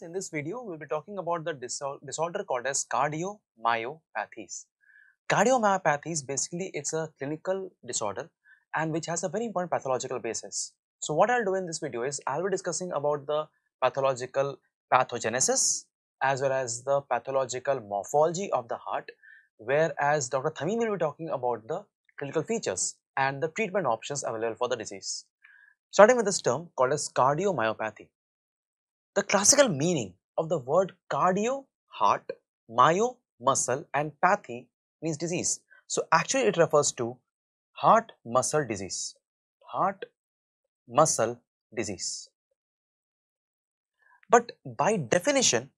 friends, in this video, we will be talking about the disorder called as cardiomyopathies. Cardiomyopathies basically it's a clinical disorder and which has a very important pathological basis. So what I'll do in this video is I'll be discussing about the pathological pathogenesis as well as the pathological morphology of the heart whereas Dr. Thameem will be talking about the clinical features and the treatment options available for the disease. Starting with this term called as cardiomyopathy. The classical meaning of the word cardio, heart, myo, muscle and pathy means disease. So actually it refers to heart muscle disease, heart muscle disease. But by definition,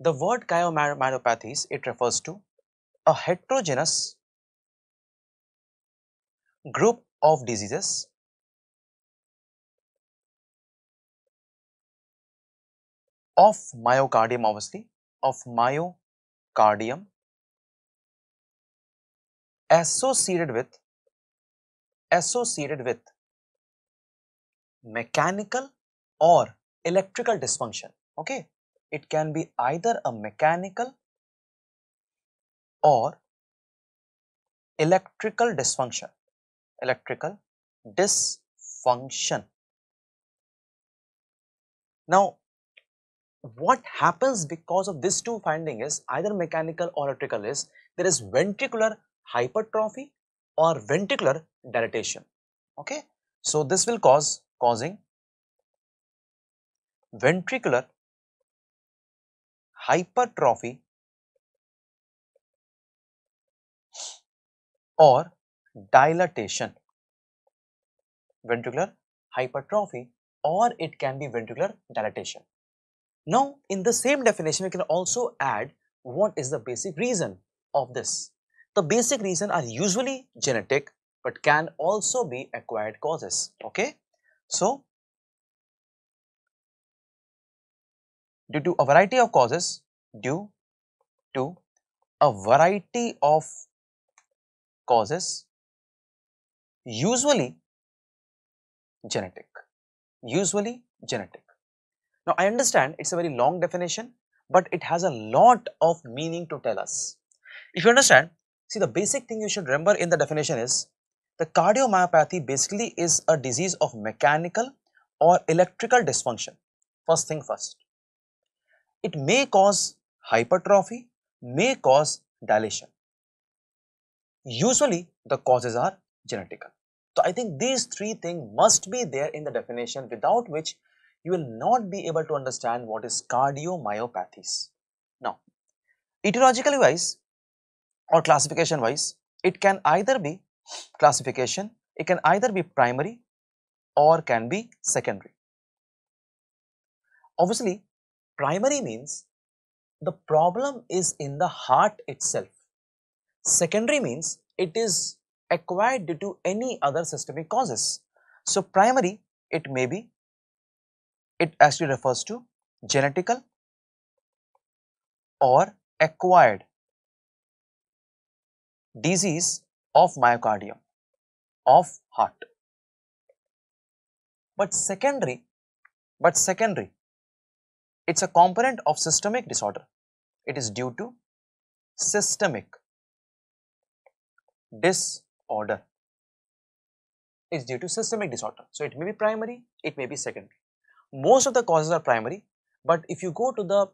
the word cardiomyopathies, it refers to a heterogeneous group of diseases of myocardium obviously of myocardium associated with associated with mechanical or electrical dysfunction okay? It can be either a mechanical or electrical dysfunction electrical dysfunction. Now what happens because of this two finding is either mechanical or electrical is there is ventricular hypertrophy or ventricular dilatation. Okay? So this will cause causing ventricular hypertrophy or dilatation. Ventricular hypertrophy or it can be ventricular dilatation now, in the same definition, we can also add what is the basic reason of this. The basic reason are usually genetic but can also be acquired causes. Okay. So, due to a variety of causes, due to a variety of causes, usually genetic, usually genetic. Now I understand it's a very long definition but it has a lot of meaning to tell us. If you understand, see the basic thing you should remember in the definition is the cardiomyopathy basically is a disease of mechanical or electrical dysfunction. First thing first. It may cause hypertrophy, may cause dilation. Usually the causes are genetical. So I think these three things must be there in the definition without which you will not be able to understand what is cardiomyopathies. Now, etiologically wise or classification wise, it can either be classification, it can either be primary or can be secondary. Obviously, primary means the problem is in the heart itself. Secondary means it is acquired due to any other systemic causes. So, primary it may be it actually refers to genetical or acquired disease of myocardium of heart. But secondary but secondary it's a component of systemic disorder. It is due to systemic disorder. It's due to systemic disorder. So it may be primary it may be secondary most of the causes are primary, but if you go to the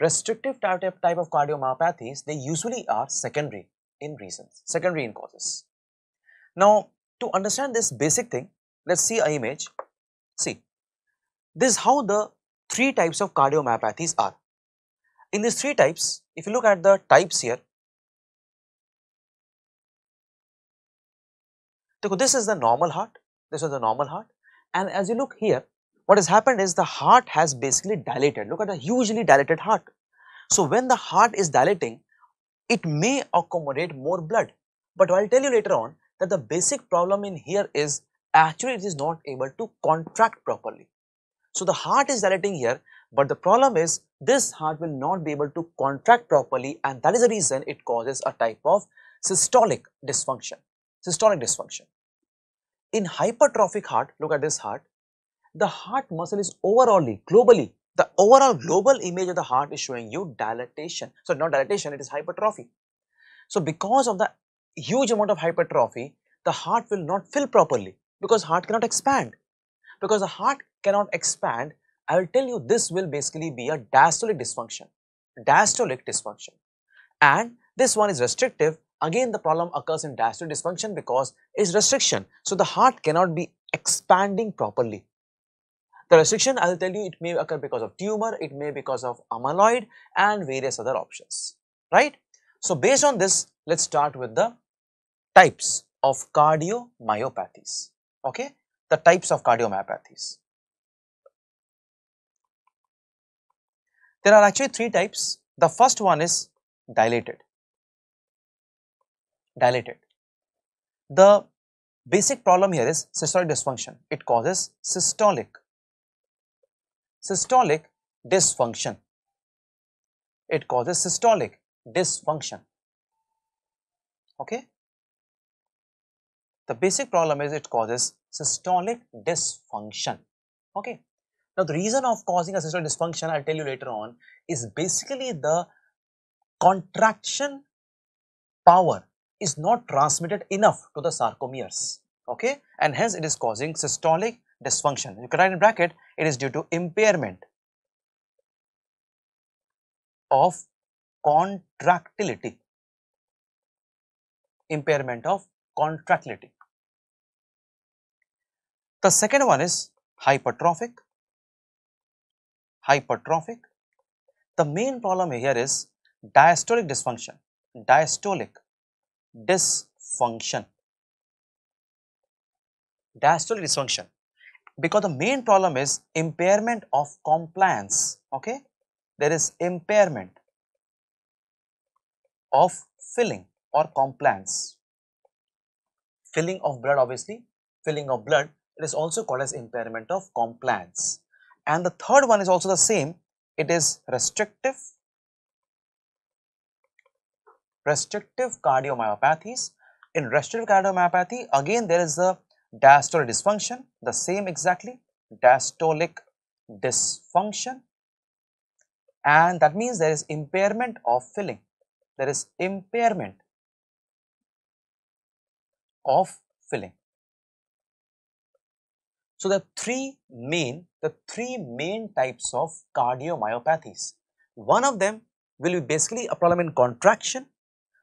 restrictive type, of cardiomyopathies, they usually are secondary in reasons, secondary in causes. Now, to understand this basic thing, let's see a image. See, this is how the three types of cardiomyopathies are. In these three types, if you look at the types here, this is the normal heart, this is the normal heart and as you look here, what has happened is the heart has basically dilated. Look at the hugely dilated heart. So when the heart is dilating, it may accommodate more blood. But I'll tell you later on that the basic problem in here is actually it is not able to contract properly. So the heart is dilating here, but the problem is this heart will not be able to contract properly and that is the reason it causes a type of systolic dysfunction, systolic dysfunction. In hypertrophic heart, look at this heart, the heart muscle is overallly, globally, the overall global image of the heart is showing you dilatation. So, not dilatation, it is hypertrophy. So, because of the huge amount of hypertrophy, the heart will not fill properly because heart cannot expand. Because the heart cannot expand, I will tell you this will basically be a diastolic dysfunction, diastolic dysfunction. And this one is restrictive. Again, the problem occurs in diastolic dysfunction because it's restriction. So, the heart cannot be expanding properly. The restriction I will tell you it may occur because of tumor, it may because of amyloid and various other options, right. So, based on this let us start with the types of cardiomyopathies, okay, the types of cardiomyopathies. There are actually three types. The first one is dilated, dilated. The basic problem here is systolic dysfunction. It causes systolic systolic dysfunction. It causes systolic dysfunction. Okay. The basic problem is it causes systolic dysfunction. Okay. Now, the reason of causing a systolic dysfunction, I will tell you later on, is basically the contraction power is not transmitted enough to the sarcomeres. Okay. And hence, it is causing systolic dysfunction. You can write in bracket, it is due to impairment of contractility, impairment of contractility. The second one is hypertrophic, hypertrophic. The main problem here is diastolic dysfunction, diastolic dysfunction, diastolic dysfunction because the main problem is impairment of compliance okay? There is impairment of filling or compliance. Filling of blood obviously filling of blood it is also called as impairment of compliance. And the third one is also the same it is restrictive restrictive cardiomyopathies. In restrictive cardiomyopathy again there is a diastolic dysfunction, the same exactly, diastolic dysfunction. And that means there is impairment of filling, there is impairment of filling. So, the three main, the three main types of cardiomyopathies, one of them will be basically a problem in contraction,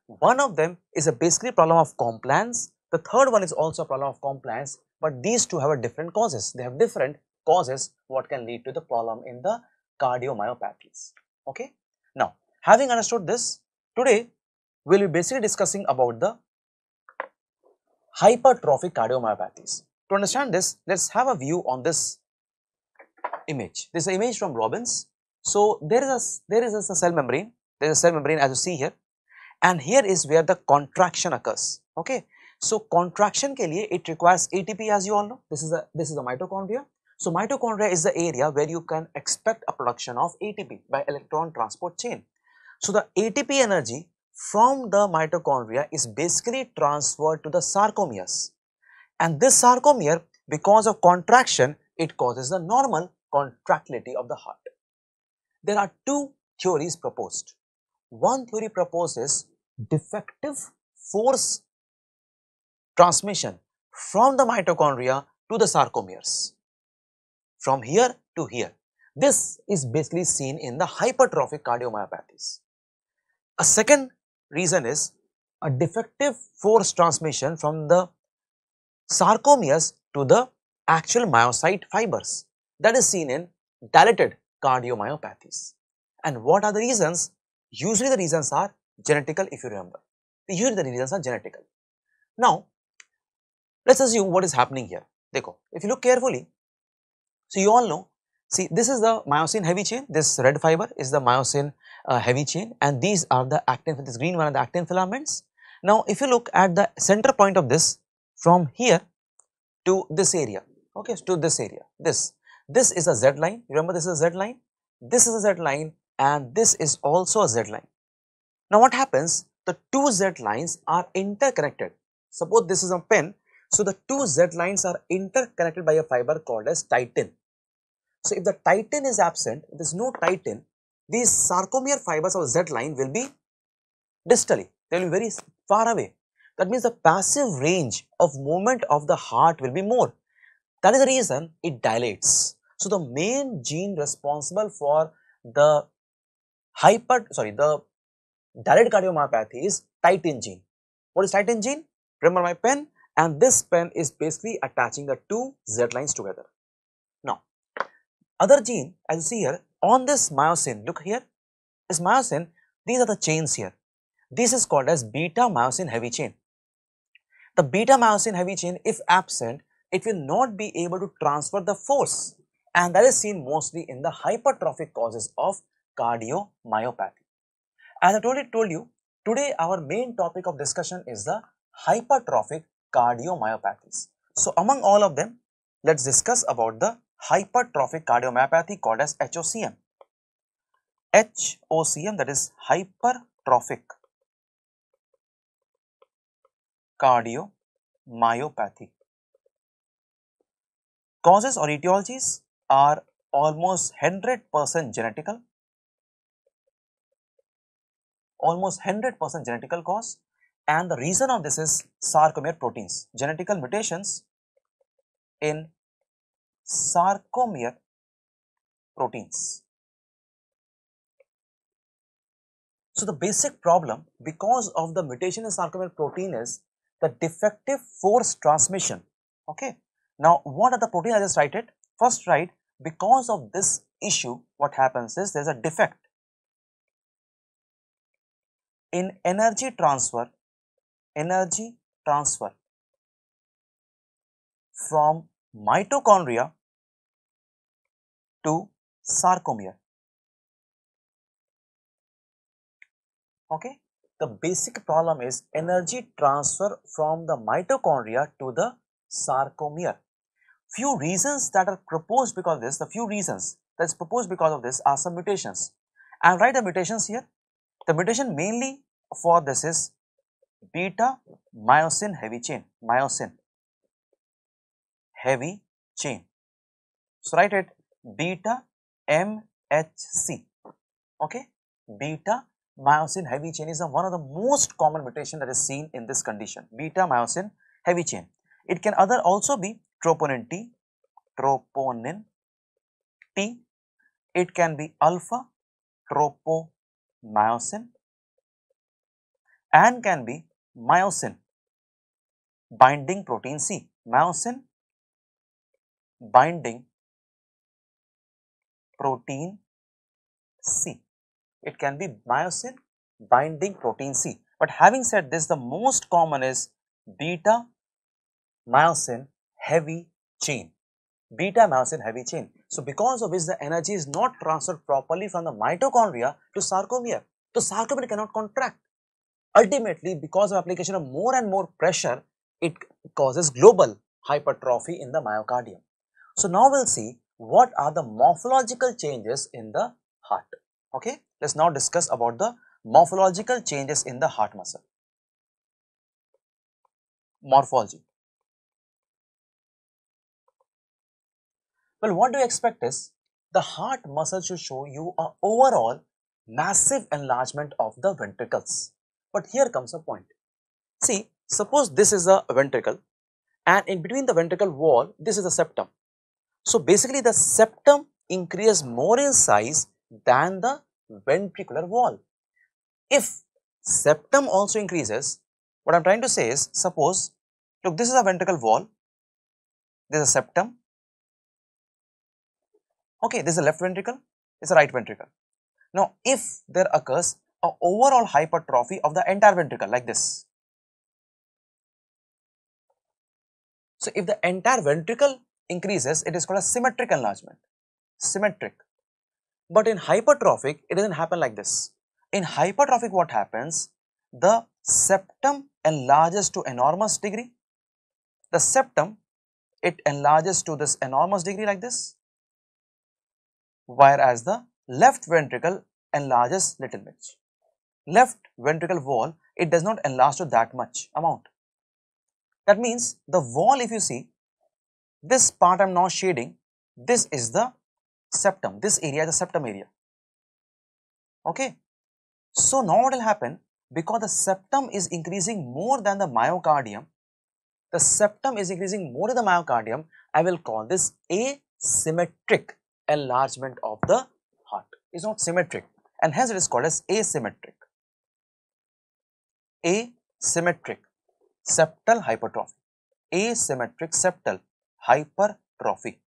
one of them is a basically problem of compliance the third one is also a problem of compliance, but these two have a different causes. They have different causes what can lead to the problem in the cardiomyopathies. Okay. Now, having understood this, today we will be basically discussing about the hypertrophic cardiomyopathies. To understand this, let us have a view on this image. This is an image from Robbins. So, there is a, there is a cell membrane, there is a cell membrane as you see here and here is where the contraction occurs. Okay. So contraction ke liye it requires ATP as you all know. This is a this is a mitochondria. So mitochondria is the area where you can expect a production of ATP by electron transport chain. So the ATP energy from the mitochondria is basically transferred to the sarcomeres and this sarcomere because of contraction it causes the normal contractility of the heart. There are two theories proposed. One theory proposes defective force transmission from the mitochondria to the sarcomeres, from here to here. This is basically seen in the hypertrophic cardiomyopathies. A second reason is a defective force transmission from the sarcomeres to the actual myocyte fibers that is seen in dilated cardiomyopathies. And what are the reasons? Usually the reasons are genetical if you remember. Usually the reasons are genetical. Now, let us assume what is happening here. Dekho, if you look carefully, so you all know, see this is the myosin heavy chain, this red fiber is the myosin uh, heavy chain and these are the actin, this green one are the actin filaments. Now, if you look at the center point of this from here to this area, okay, to this area, this, this is a Z line, remember this is a Z line, this is a Z line and this is also a Z line. Now, what happens? The two Z lines are interconnected. Suppose this is a pen so, the two Z lines are interconnected by a fiber called as titin. So if the titin is absent, there is no titin, these sarcomere fibers of Z line will be distally, they will be very far away. That means the passive range of movement of the heart will be more. That is the reason it dilates. So the main gene responsible for the hyper, sorry, the dilated cardiomyopathy is titin gene. What is titin gene? Remember my pen and this pen is basically attaching the two Z lines together. Now, other gene as you see here on this myosin, look here, is myosin, these are the chains here. This is called as beta myosin heavy chain. The beta myosin heavy chain if absent, it will not be able to transfer the force and that is seen mostly in the hypertrophic causes of cardiomyopathy. As I it, told you, today our main topic of discussion is the hypertrophic cardiomyopathies. So, among all of them, let us discuss about the hypertrophic cardiomyopathy called as HOCM. HOCM that is hypertrophic cardiomyopathy. Causes or etiologies are almost 100% genetical, almost 100% genetical cause and the reason of this is sarcomere proteins, genetical mutations in sarcomere proteins. So, the basic problem because of the mutation in sarcomere protein is the defective force transmission. Okay. Now, what are the proteins? I just write it. First, write because of this issue, what happens is there is a defect in energy transfer, energy transfer from mitochondria to sarcomere. Okay, the basic problem is energy transfer from the mitochondria to the sarcomere. Few reasons that are proposed because of this, the few reasons that is proposed because of this are some mutations. I will write the mutations here. The mutation mainly for this is beta myosin heavy chain, myosin heavy chain. So, write it beta MHC, okay. Beta myosin heavy chain is one of the most common mutation that is seen in this condition, beta myosin heavy chain. It can other also be troponin T, troponin T. It can be alpha tropomyosin and can be myosin binding protein C, myosin binding protein C. It can be myosin binding protein C. But having said this, the most common is beta myosin heavy chain, beta myosin heavy chain. So, because of which the energy is not transferred properly from the mitochondria to sarcomere. So, sarcomere cannot contract. Ultimately, because of application of more and more pressure, it causes global hypertrophy in the myocardium. So, now we will see what are the morphological changes in the heart. Okay, let us now discuss about the morphological changes in the heart muscle. Morphology. Well, what do you expect is the heart muscle should show you a overall massive enlargement of the ventricles. But here comes a point. See, suppose this is a ventricle and in between the ventricle wall, this is the septum. So, basically the septum increases more in size than the ventricular wall. If septum also increases, what I am trying to say is suppose look this is a ventricle wall, this is a septum, okay this is a left ventricle, this is a right ventricle. Now if there occurs a overall hypertrophy of the entire ventricle like this. So if the entire ventricle increases, it is called a symmetric enlargement, symmetric. But in hypertrophic, it doesn't happen like this. In hypertrophic, what happens? The septum enlarges to enormous degree. The septum, it enlarges to this enormous degree like this. Whereas the left ventricle enlarges little bit. Left ventricle wall, it does not enlarge to that much amount. That means the wall if you see, this part I am now shading, this is the septum. This area is the septum area. Okay. So now what will happen? Because the septum is increasing more than the myocardium, the septum is increasing more than the myocardium, I will call this asymmetric enlargement of the heart. It's not symmetric and hence it is called as asymmetric. Asymmetric septal hypertrophy. Asymmetric septal hypertrophy.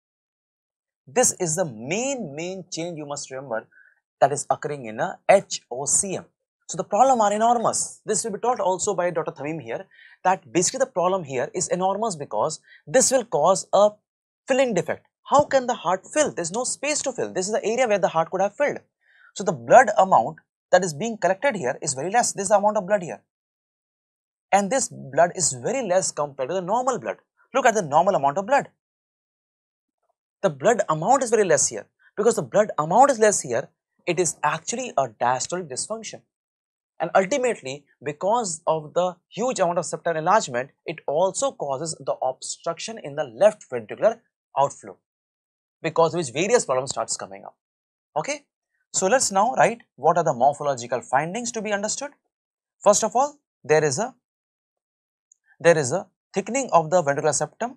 This is the main main change you must remember that is occurring in a HOCM. So the problem are enormous. This will be taught also by Dr. Thameem here that basically the problem here is enormous because this will cause a filling defect. How can the heart fill? There is no space to fill. This is the area where the heart could have filled. So the blood amount that is being collected here is very less. This is the amount of blood here. And this blood is very less compared to the normal blood. Look at the normal amount of blood. The blood amount is very less here. Because the blood amount is less here, it is actually a diastolic dysfunction. And ultimately, because of the huge amount of septal enlargement, it also causes the obstruction in the left ventricular outflow, because which various problems starts coming up. Okay. So let's now write what are the morphological findings to be understood. First of all, there is a there is a thickening of the ventricular septum,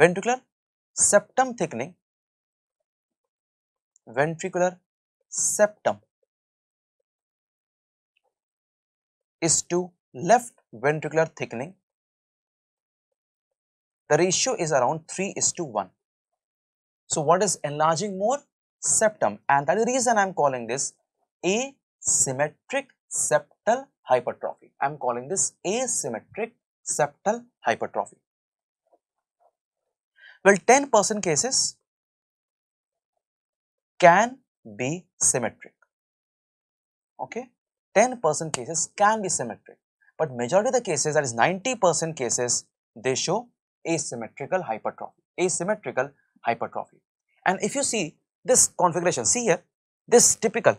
ventricular septum thickening, ventricular septum is to left ventricular thickening. The ratio is around 3 is to 1. So, what is enlarging more? Septum and that is the reason I am calling this asymmetric septal hypertrophy. I am calling this asymmetric septal hypertrophy. Well, 10 percent cases can be symmetric. Okay, 10% cases can be symmetric, but majority of the cases that is 90% cases they show asymmetrical hypertrophy, asymmetrical hypertrophy. And if you see this configuration, see here, this typical,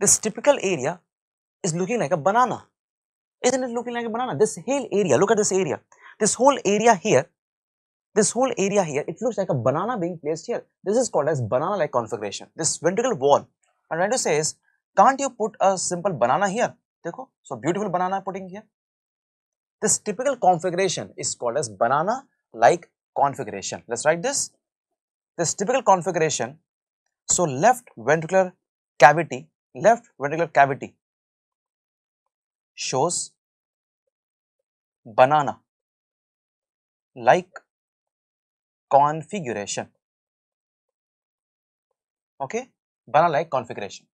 this typical area is looking like a banana. Isn't it looking like a banana? This whole area, look at this area. This whole area here, this whole area here, it looks like a banana being placed here. This is called as banana-like configuration. This ventricular wall. I'm trying to say is can't you put a simple banana here? Dekho, so beautiful banana putting here. This typical configuration is called as banana-like configuration. Let's write this. This typical configuration, so left ventricular cavity, left ventricular cavity shows banana like configuration okay banana like configuration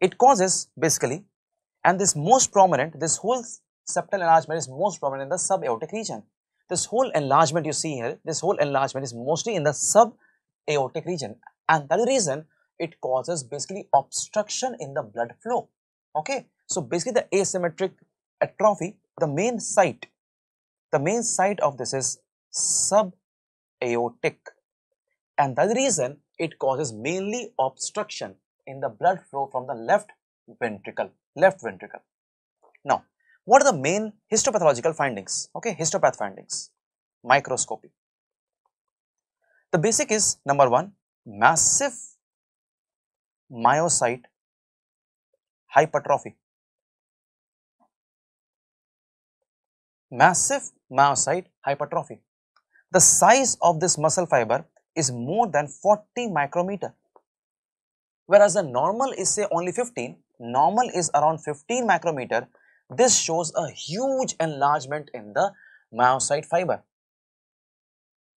it causes basically and this most prominent, this whole septal enlargement is most prominent in the subaortic region. This whole enlargement you see here, this whole enlargement is mostly in the subaortic region and that is the reason it causes basically obstruction in the blood flow. Okay. So, basically the asymmetric atrophy, the main site, the main site of this is subaortic and the reason it causes mainly obstruction in the blood flow from the left ventricle, left ventricle. Now, what are the main histopathological findings? Okay, histopath findings, microscopy. The basic is number one, massive myocyte hypertrophy. Massive myocyte hypertrophy. The size of this muscle fiber is more than 40 micrometer whereas the normal is say only 15, normal is around 15 micrometer, this shows a huge enlargement in the myocyte fiber.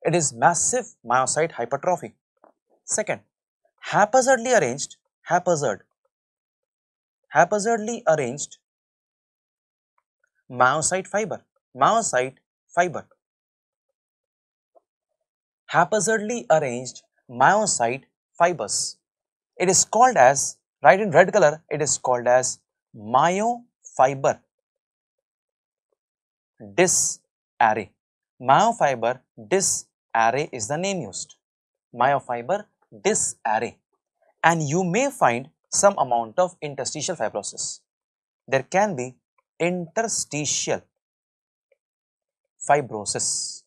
It is massive myocyte hypertrophy. Second, haphazardly arranged, haphazard, haphazardly arranged myocyte fiber, myocyte fiber, haphazardly arranged myocyte fibers it is called as, write in red color, it is called as myofiber disarray. Myofiber disarray is the name used. Myofiber disarray. And you may find some amount of interstitial fibrosis. There can be interstitial fibrosis.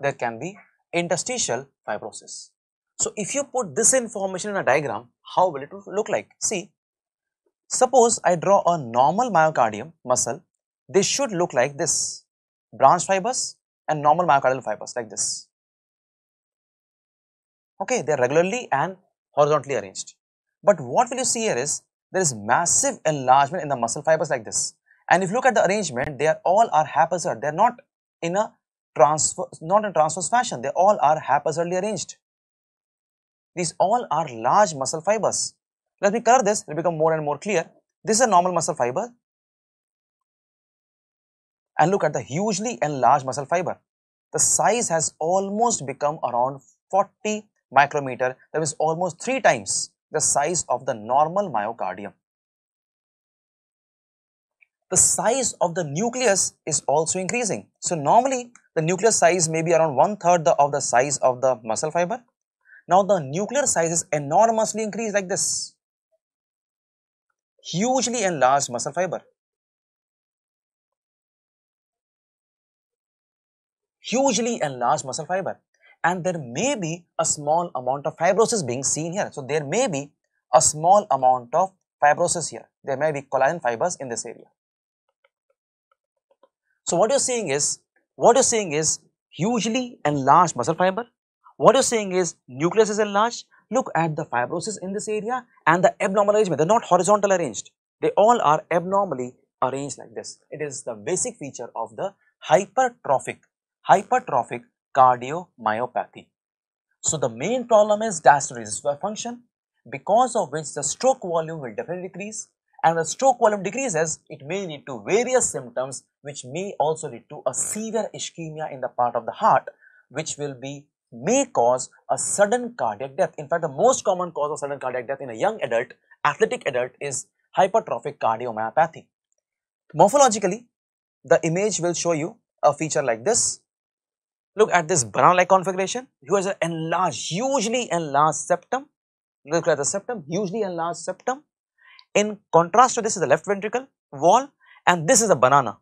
There can be interstitial fibrosis. So, if you put this information in a diagram, how will it look like? See, suppose I draw a normal myocardium muscle, this should look like this, branch fibers and normal myocardial fibers like this. Okay, they are regularly and horizontally arranged. But what will you see here is, there is massive enlargement in the muscle fibers like this. And if you look at the arrangement, they are all are haphazard, they are not in a transfer, not in transverse fashion, they all are haphazardly arranged. These all are large muscle fibers. Let me color this, it will become more and more clear. This is a normal muscle fiber. And look at the hugely enlarged muscle fiber. The size has almost become around 40 micrometer, that is almost 3 times the size of the normal myocardium. The size of the nucleus is also increasing. So, normally the nucleus size may be around one third of the size of the muscle fiber now the nuclear size is enormously increased like this, hugely enlarged muscle fiber. Hugely enlarged muscle fiber and there may be a small amount of fibrosis being seen here. So, there may be a small amount of fibrosis here. There may be collagen fibers in this area. So, what you are seeing is, what you are seeing is hugely enlarged muscle fiber what you're saying is nucleus is enlarged. Look at the fibrosis in this area and the abnormal arrangement. They're not horizontal arranged. They all are abnormally arranged like this. It is the basic feature of the hypertrophic, hypertrophic cardiomyopathy. So the main problem is diastolic function because of which the stroke volume will definitely decrease and the stroke volume decreases, it may lead to various symptoms which may also lead to a severe ischemia in the part of the heart which will be may cause a sudden cardiac death. In fact, the most common cause of sudden cardiac death in a young adult, athletic adult is hypertrophic cardiomyopathy. Morphologically, the image will show you a feature like this. Look at this banana-like configuration. Here is an enlarged, hugely enlarged septum. Look at the septum, hugely enlarged septum. In contrast to this is the left ventricle wall and this is a banana.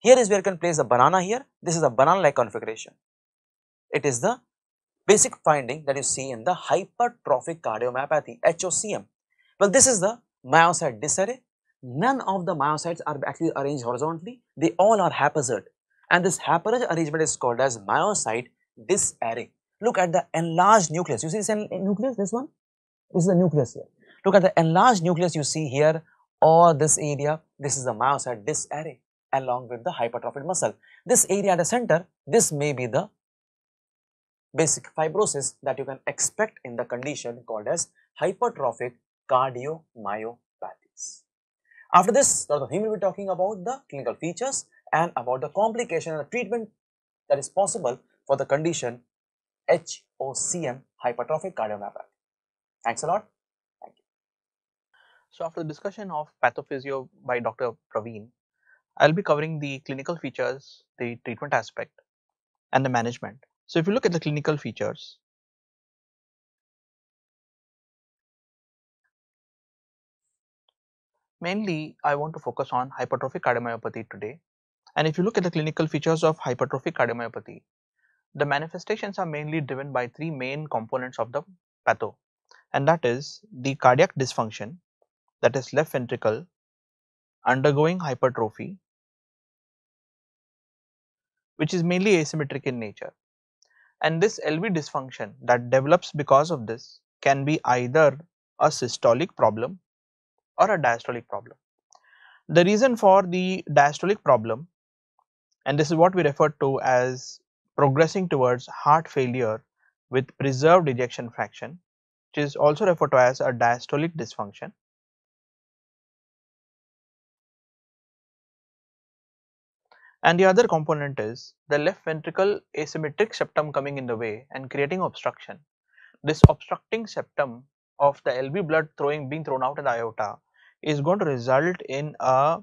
Here is where you can place the banana here. This is a banana-like configuration. It is the basic finding that you see in the hypertrophic cardiomyopathy HOCM. Well, this is the myocyte disarray. None of the myocytes are actually arranged horizontally. They all are haphazard. And this haphazard arrangement is called as myocyte disarray. Look at the enlarged nucleus. You see this nucleus, this one? This is the nucleus here. Look at the enlarged nucleus you see here or this area. This is the myocyte disarray along with the hypertrophic muscle. This area at the center, this may be the basic fibrosis that you can expect in the condition called as hypertrophic cardiomyopathies. After this, Dr. Him will be talking about the clinical features and about the complication and the treatment that is possible for the condition HOCM, hypertrophic cardiomyopathy. Thanks a lot. So, after the discussion of pathophysio by Dr. Praveen, I will be covering the clinical features, the treatment aspect and the management. So if you look at the clinical features, mainly I want to focus on hypertrophic cardiomyopathy today. And if you look at the clinical features of hypertrophic cardiomyopathy, the manifestations are mainly driven by three main components of the patho and that is the cardiac dysfunction that is left ventricle undergoing hypertrophy which is mainly asymmetric in nature and this LV dysfunction that develops because of this can be either a systolic problem or a diastolic problem. The reason for the diastolic problem and this is what we refer to as progressing towards heart failure with preserved ejection fraction which is also referred to as a diastolic dysfunction and the other component is the left ventricle asymmetric septum coming in the way and creating obstruction. This obstructing septum of the LV blood throwing being thrown out in the aorta is going to result in a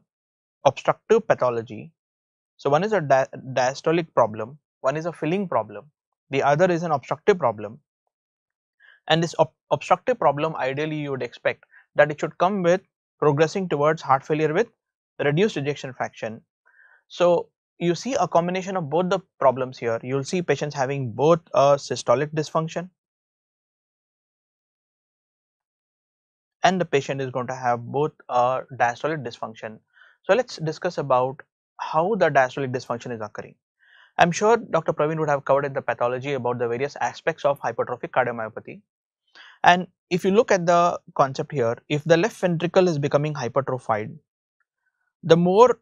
obstructive pathology. So one is a di diastolic problem, one is a filling problem, the other is an obstructive problem. And this ob obstructive problem ideally you would expect that it should come with progressing towards heart failure with reduced ejection fraction so you see a combination of both the problems here. You'll see patients having both a systolic dysfunction and the patient is going to have both a diastolic dysfunction. So let's discuss about how the diastolic dysfunction is occurring. I'm sure Dr. Praveen would have covered in the pathology about the various aspects of hypertrophic cardiomyopathy. And if you look at the concept here, if the left ventricle is becoming hypertrophied, the more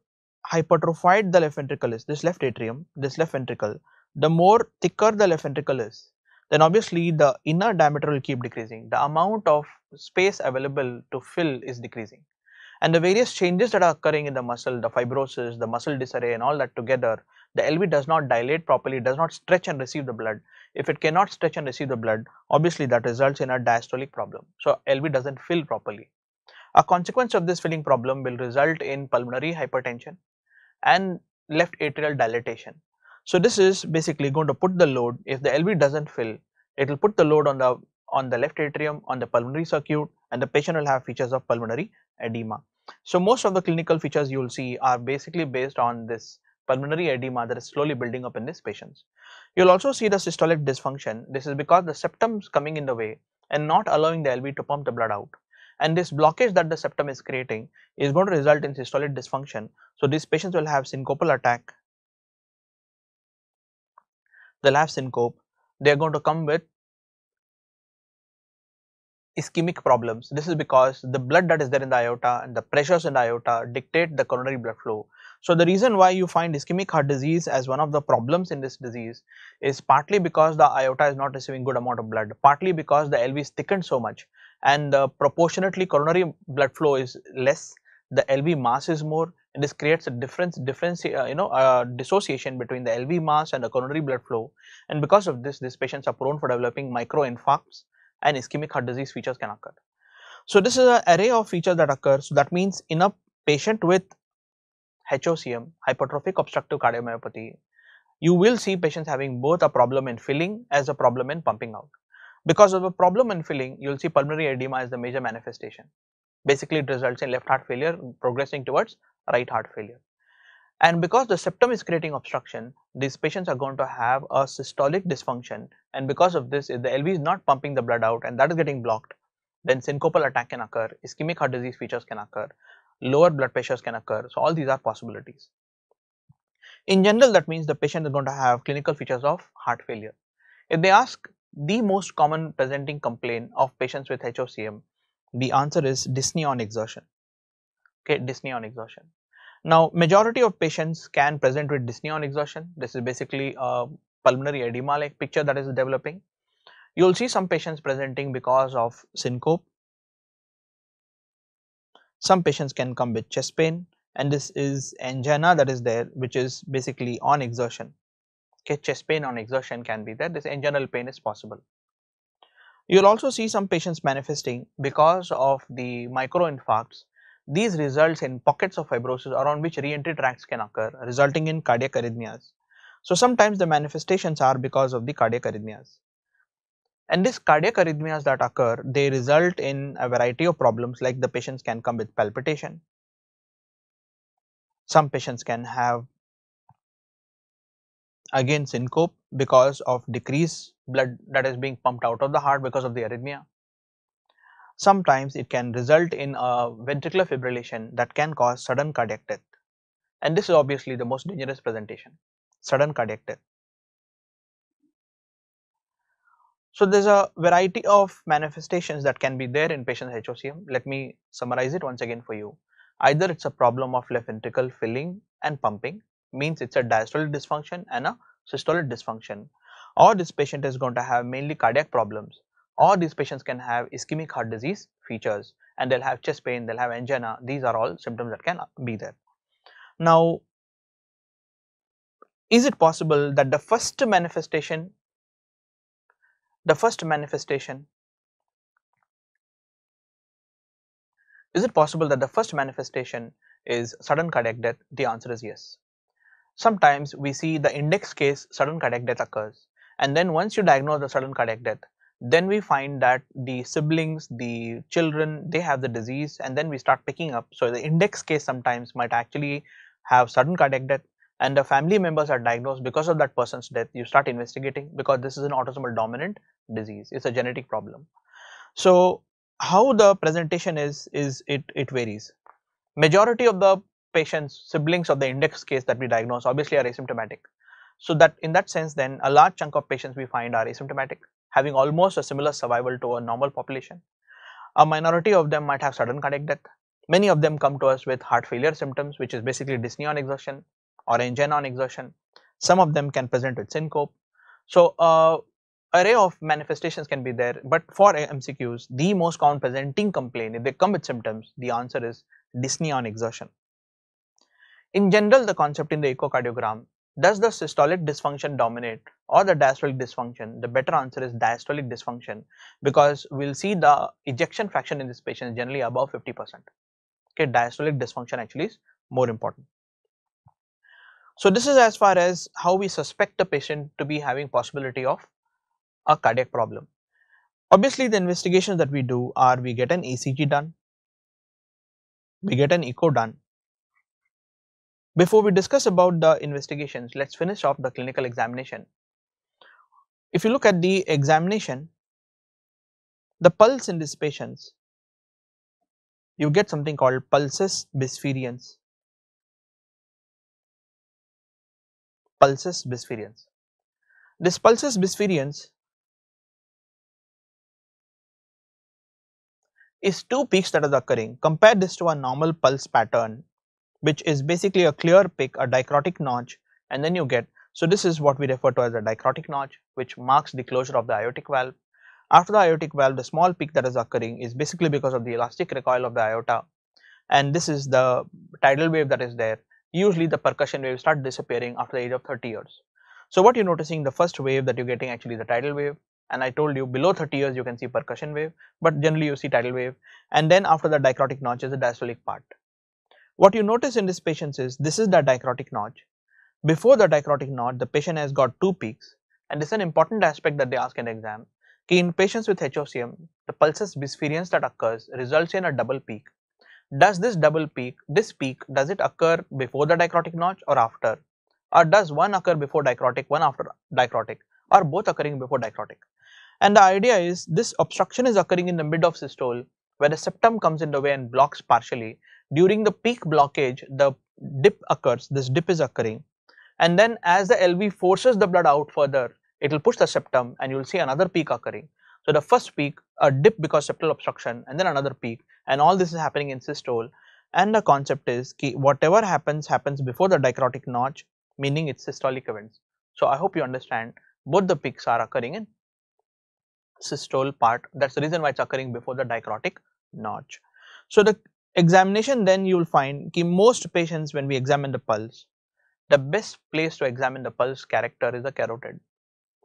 hypertrophied the left ventricle is, this left atrium, this left ventricle, the more thicker the left ventricle is, then obviously the inner diameter will keep decreasing. The amount of space available to fill is decreasing. And the various changes that are occurring in the muscle, the fibrosis, the muscle disarray and all that together, the LV does not dilate properly, does not stretch and receive the blood. If it cannot stretch and receive the blood, obviously that results in a diastolic problem. So LV doesn't fill properly. A consequence of this filling problem will result in pulmonary hypertension and left atrial dilatation. So this is basically going to put the load if the LV doesn't fill it will put the load on the on the left atrium on the pulmonary circuit and the patient will have features of pulmonary edema. So most of the clinical features you will see are basically based on this pulmonary edema that is slowly building up in these patients. You will also see the systolic dysfunction. This is because the septum is coming in the way and not allowing the LV to pump the blood out. And this blockage that the septum is creating is going to result in systolic dysfunction. So these patients will have syncopal attack they'll have syncope, they're going to come with ischemic problems. This is because the blood that is there in the aorta and the pressures in the aorta dictate the coronary blood flow. So the reason why you find ischemic heart disease as one of the problems in this disease is partly because the aorta is not receiving good amount of blood, partly because the LV is thickened so much and uh, proportionately coronary blood flow is less, the LV mass is more and this creates a difference difference uh, you know uh, dissociation between the LV mass and the coronary blood flow and because of this these patients are prone for developing microinfarcts and ischemic heart disease features can occur. So this is an array of features that occurs so that means in a patient with HOCM hypertrophic obstructive cardiomyopathy you will see patients having both a problem in filling as a problem in pumping out. Because of a problem in filling you will see pulmonary edema as the major manifestation basically it results in left heart failure progressing towards right heart failure. And because the septum is creating obstruction, these patients are going to have a systolic dysfunction and because of this if the LV is not pumping the blood out and that is getting blocked, then syncopal attack can occur, ischemic heart disease features can occur, lower blood pressures can occur. So all these are possibilities. In general that means the patient is going to have clinical features of heart failure. If they ask the most common presenting complaint of patients with HOCM the answer is dyspnea on exertion. Okay, dyspnea on exertion. Now, majority of patients can present with dyspnea on exertion. This is basically a pulmonary edema like picture that is developing. You will see some patients presenting because of syncope. Some patients can come with chest pain and this is angina that is there which is basically on exertion. Chest pain on exertion can be there. This anginal pain is possible. You will also see some patients manifesting because of the microinfarcts. These results in pockets of fibrosis around which re-entry tracts can occur resulting in cardiac arrhythmias. So sometimes the manifestations are because of the cardiac arrhythmias. And these cardiac arrhythmias that occur, they result in a variety of problems like the patients can come with palpitation. Some patients can have again syncope because of decreased blood that is being pumped out of the heart because of the arrhythmia. Sometimes it can result in a ventricular fibrillation that can cause sudden cardiac death and this is obviously the most dangerous presentation, sudden cardiac death. So there is a variety of manifestations that can be there in patients HOCM. Let me summarize it once again for you. Either it is a problem of left ventricle filling and pumping means it is a diastolic dysfunction and a systolic dysfunction or this patient is going to have mainly cardiac problems or these patients can have ischemic heart disease features and they'll have chest pain, they'll have angina, these are all symptoms that can be there. Now, is it possible that the first manifestation, the first manifestation, is it possible that the first manifestation is sudden cardiac death? The answer is yes. Sometimes we see the index case sudden cardiac death occurs. And then once you diagnose the sudden cardiac death then we find that the siblings the children they have the disease and then we start picking up. So the index case sometimes might actually have sudden cardiac death and the family members are diagnosed because of that person's death. You start investigating because this is an autosomal dominant disease. It's a genetic problem. So how the presentation is is it it varies. Majority of the patients siblings of the index case that we diagnose obviously are asymptomatic. So that in that sense then a large chunk of patients we find are asymptomatic having almost a similar survival to a normal population. A minority of them might have sudden cardiac death. Many of them come to us with heart failure symptoms which is basically dyspnea on exertion or angina on exertion. Some of them can present with syncope. So uh, array of manifestations can be there but for MCQs the most common presenting complaint if they come with symptoms the answer is dyspnea on exertion. In general the concept in the echocardiogram does the systolic dysfunction dominate or the diastolic dysfunction the better answer is diastolic dysfunction because we will see the ejection fraction in this patient is generally above 50 percent okay diastolic dysfunction actually is more important. So this is as far as how we suspect the patient to be having possibility of a cardiac problem. Obviously the investigations that we do are we get an ECG done, we get an echo done. Before we discuss about the investigations, let's finish off the clinical examination. If you look at the examination, the pulse in these patients, you get something called pulsus bisferiens. Pulsus bisferiens. This pulsus bisferiens is two peaks that is occurring. Compare this to a normal pulse pattern which is basically a clear peak, a dicrotic notch and then you get, so this is what we refer to as a dicrotic notch which marks the closure of the aortic valve. After the aortic valve, the small peak that is occurring is basically because of the elastic recoil of the aorta and this is the tidal wave that is there. Usually the percussion waves start disappearing after the age of 30 years. So what you're noticing the first wave that you're getting actually the tidal wave and I told you below 30 years you can see percussion wave but generally you see tidal wave and then after the dicrotic notch is the diastolic part. What you notice in this patient is this is the dicrotic notch. Before the dicrotic notch the patient has got two peaks and this is an important aspect that they ask in the exam. In patients with HOCM the pulsus bisferiens that occurs results in a double peak. Does this double peak, this peak does it occur before the dicrotic notch or after or does one occur before dicrotic, one after dicrotic or both occurring before dicrotic. And the idea is this obstruction is occurring in the mid of systole where the septum comes in the way and blocks partially. During the peak blockage, the dip occurs, this dip is occurring. And then as the LV forces the blood out further, it will push the septum and you will see another peak occurring. So the first peak, a dip because septal obstruction and then another peak and all this is happening in systole. And the concept is whatever happens, happens before the dicrotic notch, meaning it's systolic events. So I hope you understand both the peaks are occurring in systole part that is the reason why it is occurring before the dicrotic notch. So the examination then you will find ki most patients when we examine the pulse the best place to examine the pulse character is the carotid.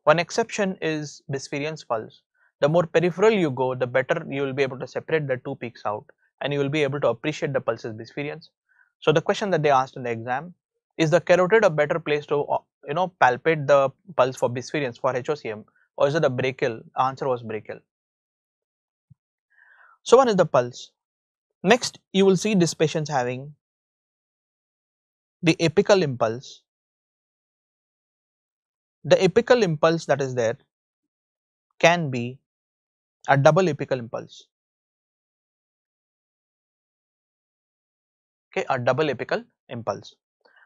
One exception is Bisferiens pulse. The more peripheral you go the better you will be able to separate the two peaks out and you will be able to appreciate the pulsus Bisferiens. So the question that they asked in the exam is the carotid a better place to uh, you know palpate the pulse for Bisferiens for HOCM or is it a brachial? Answer was brachial. So one is the pulse. Next you will see this patients having the apical impulse. The apical impulse that is there can be a double apical impulse. Okay, a double apical impulse.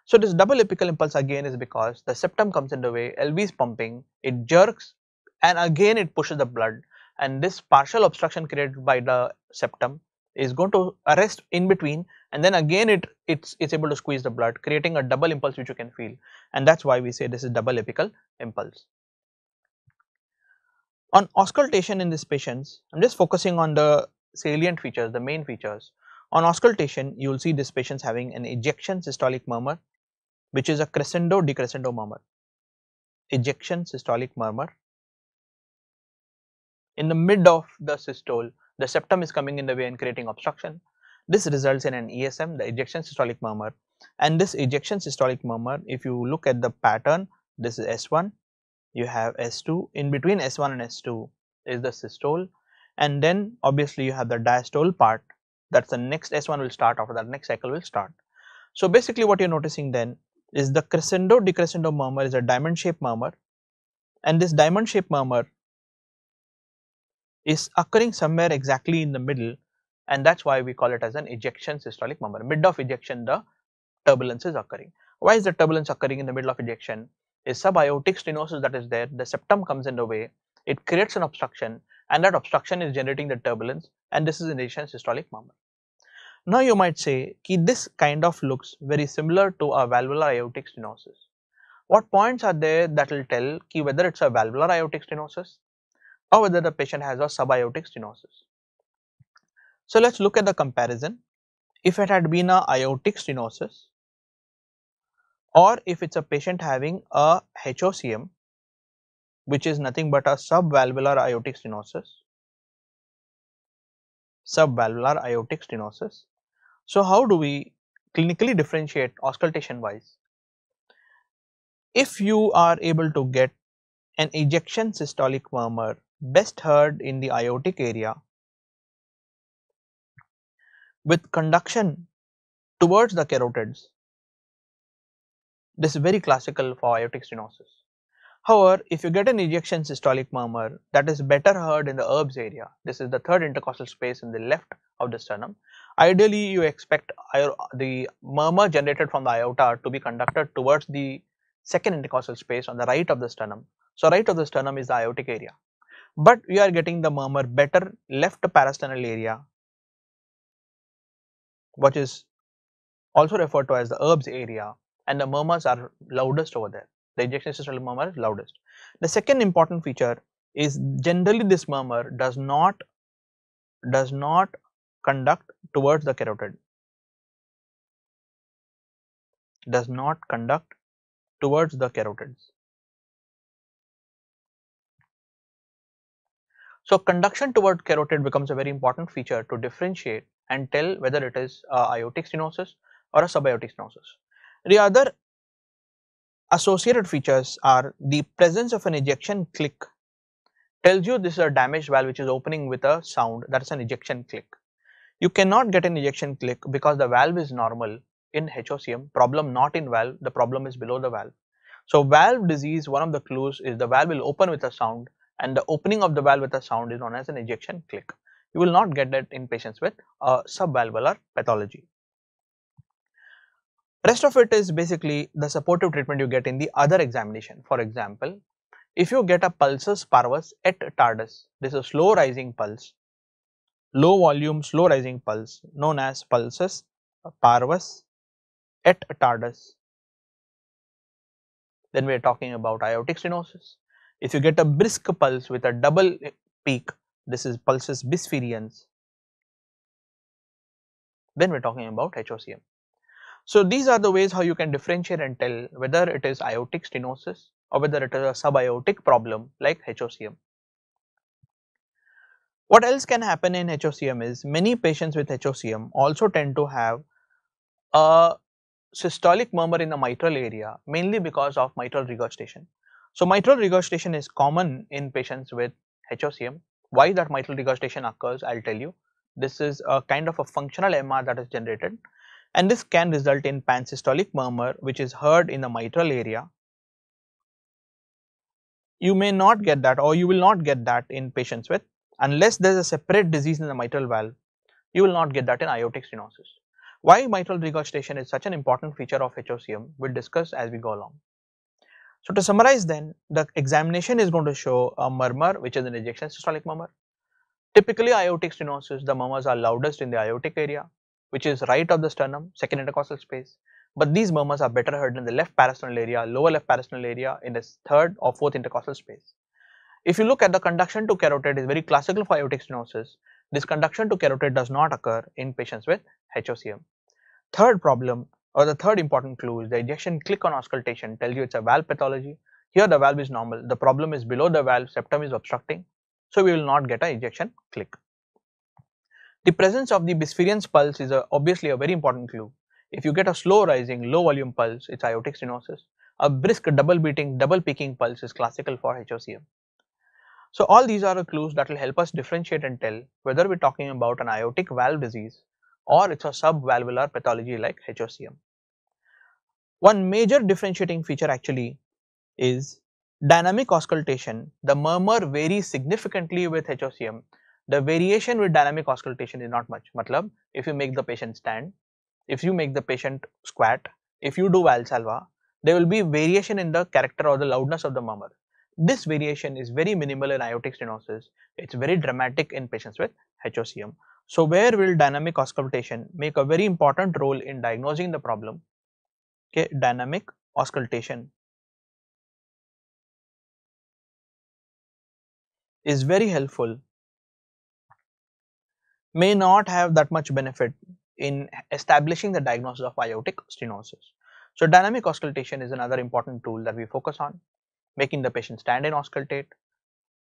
So this double apical impulse again is because the septum comes in the way, LV is pumping, it jerks and again it pushes the blood and this partial obstruction created by the septum is going to arrest in between and then again it it's it's able to squeeze the blood creating a double impulse which you can feel. And that's why we say this is double apical impulse. On auscultation in these patients i'm just focusing on the salient features the main features. On auscultation you will see this patients having an ejection systolic murmur which is a crescendo decrescendo murmur. Ejection systolic murmur. In the mid of the systole the septum is coming in the way and creating obstruction. This results in an ESM, the ejection systolic murmur. And this ejection systolic murmur if you look at the pattern this is S1, you have S2, in between S1 and S2 is the systole. And then obviously you have the diastole part. That is the next S1 will start after that. Next cycle will start. So basically what you are noticing then is the crescendo decrescendo murmur is a diamond shaped murmur. And this diamond shaped murmur is occurring somewhere exactly in the middle and that is why we call it as an ejection systolic murmur. Mid of ejection the turbulence is occurring. Why is the turbulence occurring in the middle of ejection? Is subaortic stenosis that is there, the septum comes in the way, it creates an obstruction and that obstruction is generating the turbulence and this is an ejection systolic murmur. Now you might say ki this kind of looks very similar to a valvular aortic stenosis. What points are there that will tell ki whether it's a valvular aortic stenosis or whether the patient has a subaortic stenosis. So let's look at the comparison. If it had been a aortic stenosis or if it's a patient having a HOCM which is nothing but a subvalvular aortic stenosis, subvalvular aortic stenosis. So how do we clinically differentiate auscultation wise? If you are able to get an ejection systolic murmur best heard in the aortic area with conduction towards the carotids. This is very classical for aortic stenosis. However, if you get an ejection systolic murmur that is better heard in the Erb's area, this is the third intercostal space in the left of the sternum, ideally you expect the murmur generated from the aorta to be conducted towards the second intercostal space on the right of the sternum. So, right of the sternum is the aortic area, but we are getting the murmur better left parasternal area which is also referred to as the Erb's area and the murmurs are loudest over there. The ejection systolic murmur is loudest. The second important feature is generally this murmur does not does not conduct towards the carotid does not conduct towards the carotids. So, conduction toward carotid becomes a very important feature to differentiate and tell whether it is a aortic stenosis or a subaortic stenosis. The other associated features are the presence of an ejection click tells you this is a damaged valve which is opening with a sound that is an ejection click. You cannot get an ejection click because the valve is normal in HOCM problem not in valve the problem is below the valve. So valve disease one of the clues is the valve will open with a sound and the opening of the valve with a sound is known as an ejection click. You will not get that in patients with a subvalvular pathology. Rest of it is basically the supportive treatment you get in the other examination. For example, if you get a pulsus parvus et tardus, this is a slow rising pulse, low volume slow rising pulse known as pulsus parvus et tardus. Then we are talking about aortic stenosis. If you get a brisk pulse with a double peak, this is pulsus bisferiens, then we are talking about HOCM. So these are the ways how you can differentiate and tell whether it is aortic stenosis or whether it is a subaortic problem like HOCM. What else can happen in HOCM is many patients with HOCM also tend to have a systolic murmur in the mitral area mainly because of mitral regurgitation. So mitral regurgitation is common in patients with HOCM. Why that mitral regurgitation occurs I will tell you. This is a kind of a functional MR that is generated and this can result in pansystolic murmur which is heard in the mitral area. You may not get that or you will not get that in patients with unless there is a separate disease in the mitral valve you will not get that in aortic stenosis. Why mitral regurgitation is such an important feature of HOCM we will discuss as we go along. So to summarize then the examination is going to show a murmur which is an ejection systolic murmur. Typically aortic stenosis the murmurs are loudest in the aortic area which is right of the sternum, second intercostal space. But these murmurs are better heard in the left parasternal area, lower left parasternal area in the third or fourth intercostal space. If you look at the conduction to carotid is very classical for aortic stenosis. This conduction to carotid does not occur in patients with HOCM. Third problem or the third important clue is the ejection click on auscultation tells you it's a valve pathology. Here the valve is normal, the problem is below the valve, septum is obstructing. So we will not get an ejection click. The presence of the Bisferiens pulse is a, obviously a very important clue. If you get a slow rising, low volume pulse, it's aortic stenosis. A brisk double beating, double peaking pulse is classical for HOCM. So all these are clues that will help us differentiate and tell whether we're talking about an aortic valve disease or it's a subvalvular pathology like HOCM. One major differentiating feature actually is dynamic auscultation, the murmur varies significantly with HOCM. The variation with dynamic auscultation is not much. Matlab, if you make the patient stand, if you make the patient squat, if you do Valsalva, there will be variation in the character or the loudness of the murmur. This variation is very minimal in aortic stenosis. It's very dramatic in patients with HOCM. So, where will dynamic auscultation make a very important role in diagnosing the problem? Okay, dynamic auscultation is very helpful may not have that much benefit in establishing the diagnosis of aortic stenosis. So, dynamic auscultation is another important tool that we focus on, making the patient stand and auscultate,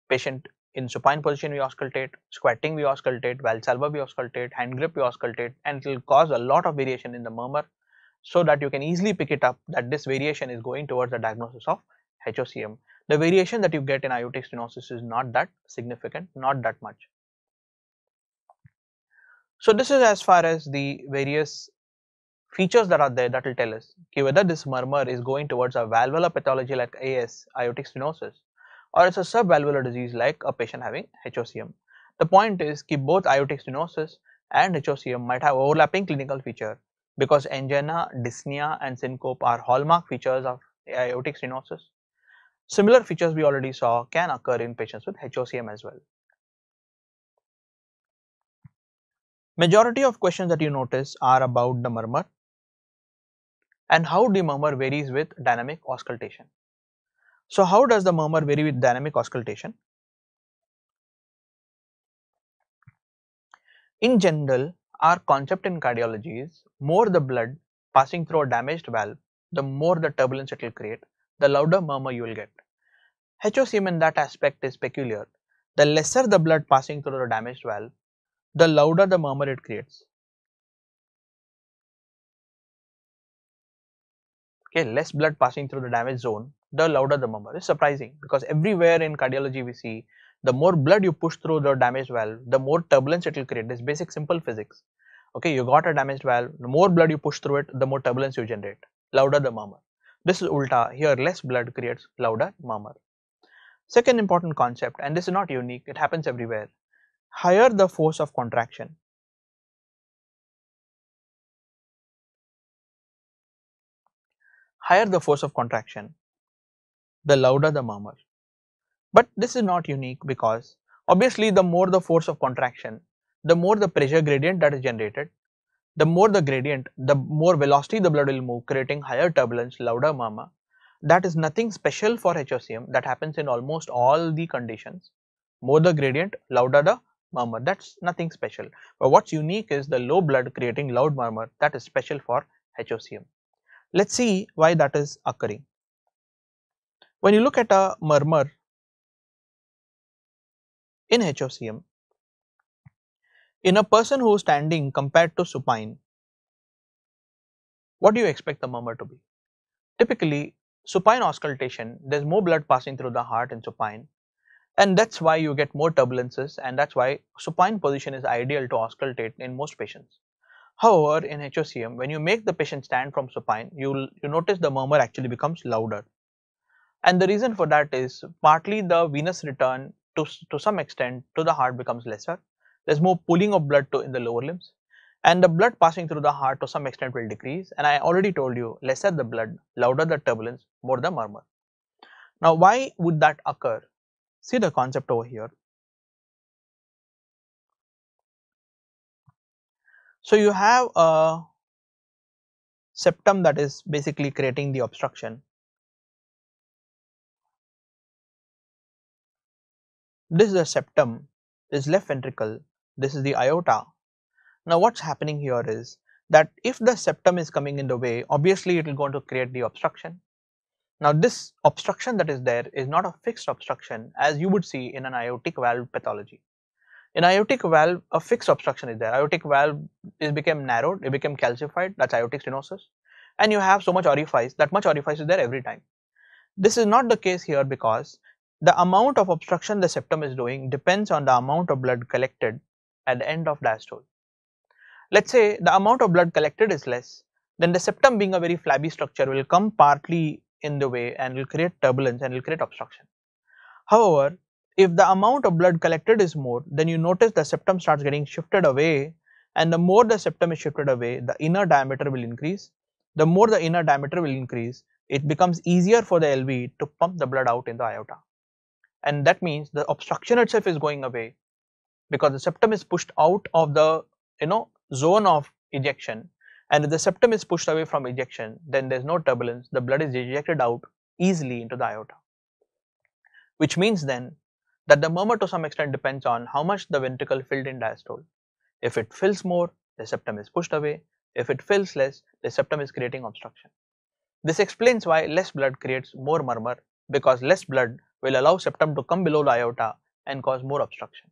patient in supine position we auscultate, squatting we auscultate, valsalva we auscultate, hand grip we auscultate and it will cause a lot of variation in the murmur so that you can easily pick it up that this variation is going towards the diagnosis of HOCM. The variation that you get in aortic stenosis is not that significant, not that much. So, this is as far as the various features that are there that will tell us okay, whether this murmur is going towards a valvular pathology like AS, aortic stenosis or it's a subvalvular disease like a patient having HOCM. The point is that both aortic stenosis and HOCM might have overlapping clinical feature because angina, dyspnea and syncope are hallmark features of aortic stenosis. Similar features we already saw can occur in patients with HOCM as well. Majority of questions that you notice are about the murmur and how the murmur varies with dynamic auscultation. So, how does the murmur vary with dynamic auscultation? In general, our concept in cardiology is more the blood passing through a damaged valve, the more the turbulence it will create, the louder murmur you will get. HOCM in that aspect is peculiar. The lesser the blood passing through the damaged valve, the louder the murmur it creates. Okay, less blood passing through the damaged zone, the louder the murmur. It's surprising because everywhere in cardiology we see the more blood you push through the damaged valve, the more turbulence it will create. This basic simple physics. Okay, you got a damaged valve, the more blood you push through it, the more turbulence you generate, louder the murmur. This is ulta, here less blood creates louder murmur. Second important concept, and this is not unique, it happens everywhere higher the force of contraction. Higher the force of contraction, the louder the murmur. But this is not unique because obviously the more the force of contraction, the more the pressure gradient that is generated, the more the gradient, the more velocity the blood will move creating higher turbulence, louder murmur. That is nothing special for HOCM that happens in almost all the conditions. More the gradient, louder the murmur that's nothing special but what's unique is the low blood creating loud murmur that is special for HOCM. Let's see why that is occurring. When you look at a murmur in HOCM, in a person who is standing compared to supine, what do you expect the murmur to be? Typically, supine auscultation, there is more blood passing through the heart in supine and that's why you get more turbulences and that's why supine position is ideal to auscultate in most patients. However, in HOCM, when you make the patient stand from supine, you you notice the murmur actually becomes louder. And the reason for that is partly the venous return to, to some extent to the heart becomes lesser. There's more pulling of blood to in the lower limbs and the blood passing through the heart to some extent will decrease and I already told you lesser the blood, louder the turbulence, more the murmur. Now why would that occur? See the concept over here. So you have a septum that is basically creating the obstruction. This is a septum, this left ventricle, this is the aorta. Now what's happening here is that if the septum is coming in the way, obviously it will going to create the obstruction. Now this obstruction that is there is not a fixed obstruction as you would see in an aortic valve pathology. In aortic valve, a fixed obstruction is there. Aortic valve is became narrowed, it became calcified, that's aortic stenosis. And you have so much orifice, that much orifice is there every time. This is not the case here because the amount of obstruction the septum is doing depends on the amount of blood collected at the end of diastole. Let's say the amount of blood collected is less, then the septum being a very flabby structure will come partly in the way and will create turbulence and will create obstruction. However, if the amount of blood collected is more, then you notice the septum starts getting shifted away and the more the septum is shifted away, the inner diameter will increase. The more the inner diameter will increase, it becomes easier for the LV to pump the blood out in the aorta. And that means the obstruction itself is going away because the septum is pushed out of the you know zone of ejection and if the septum is pushed away from ejection then there is no turbulence the blood is ejected out easily into the aorta which means then that the murmur to some extent depends on how much the ventricle filled in diastole. If it fills more the septum is pushed away. If it fills less the septum is creating obstruction. This explains why less blood creates more murmur because less blood will allow septum to come below the aorta and cause more obstruction.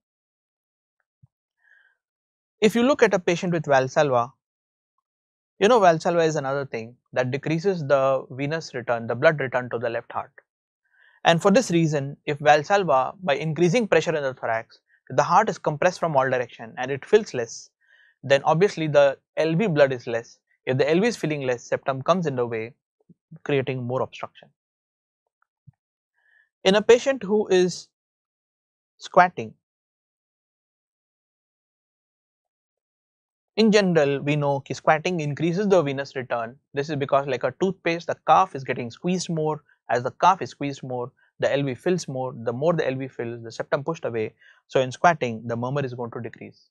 If you look at a patient with Valsalva, you know Valsalva is another thing that decreases the venous return, the blood return to the left heart. And for this reason, if Valsalva, by increasing pressure in the thorax, the heart is compressed from all direction and it fills less, then obviously the LV blood is less. If the LV is filling less, septum comes in the way, creating more obstruction. In a patient who is squatting, In general, we know squatting increases the venous return. This is because like a toothpaste, the calf is getting squeezed more. As the calf is squeezed more, the LV fills more. The more the LV fills, the septum pushed away. So in squatting, the murmur is going to decrease.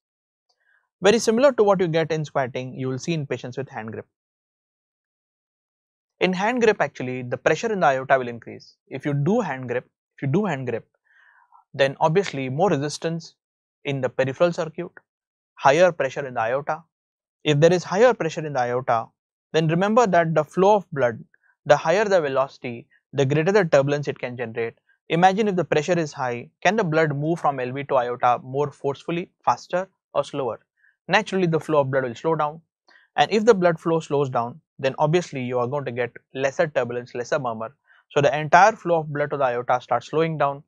Very similar to what you get in squatting, you will see in patients with hand grip. In hand grip actually, the pressure in the aorta will increase. If you do hand grip, if you do hand grip, then obviously more resistance in the peripheral circuit, higher pressure in the aorta. If there is higher pressure in the aorta, then remember that the flow of blood, the higher the velocity, the greater the turbulence it can generate. Imagine if the pressure is high, can the blood move from LV to aorta more forcefully, faster or slower? Naturally the flow of blood will slow down and if the blood flow slows down, then obviously you are going to get lesser turbulence, lesser murmur. So the entire flow of blood to the aorta starts slowing down,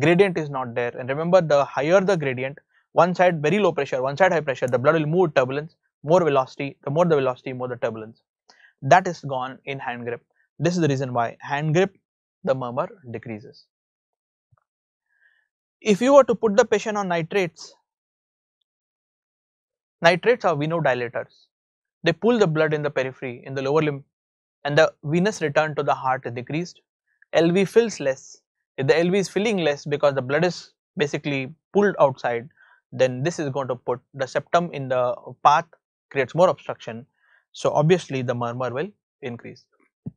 gradient is not there and remember the higher the gradient, one side very low pressure, one side high pressure, the blood will move turbulence, more velocity, the more the velocity, more the turbulence. That is gone in hand grip. This is the reason why hand grip, the murmur decreases. If you were to put the patient on nitrates, nitrates are venodilators. They pull the blood in the periphery, in the lower limb and the venous return to the heart is decreased. LV fills less. If the LV is filling less because the blood is basically pulled outside, then this is going to put the septum in the path creates more obstruction. So obviously the murmur will increase.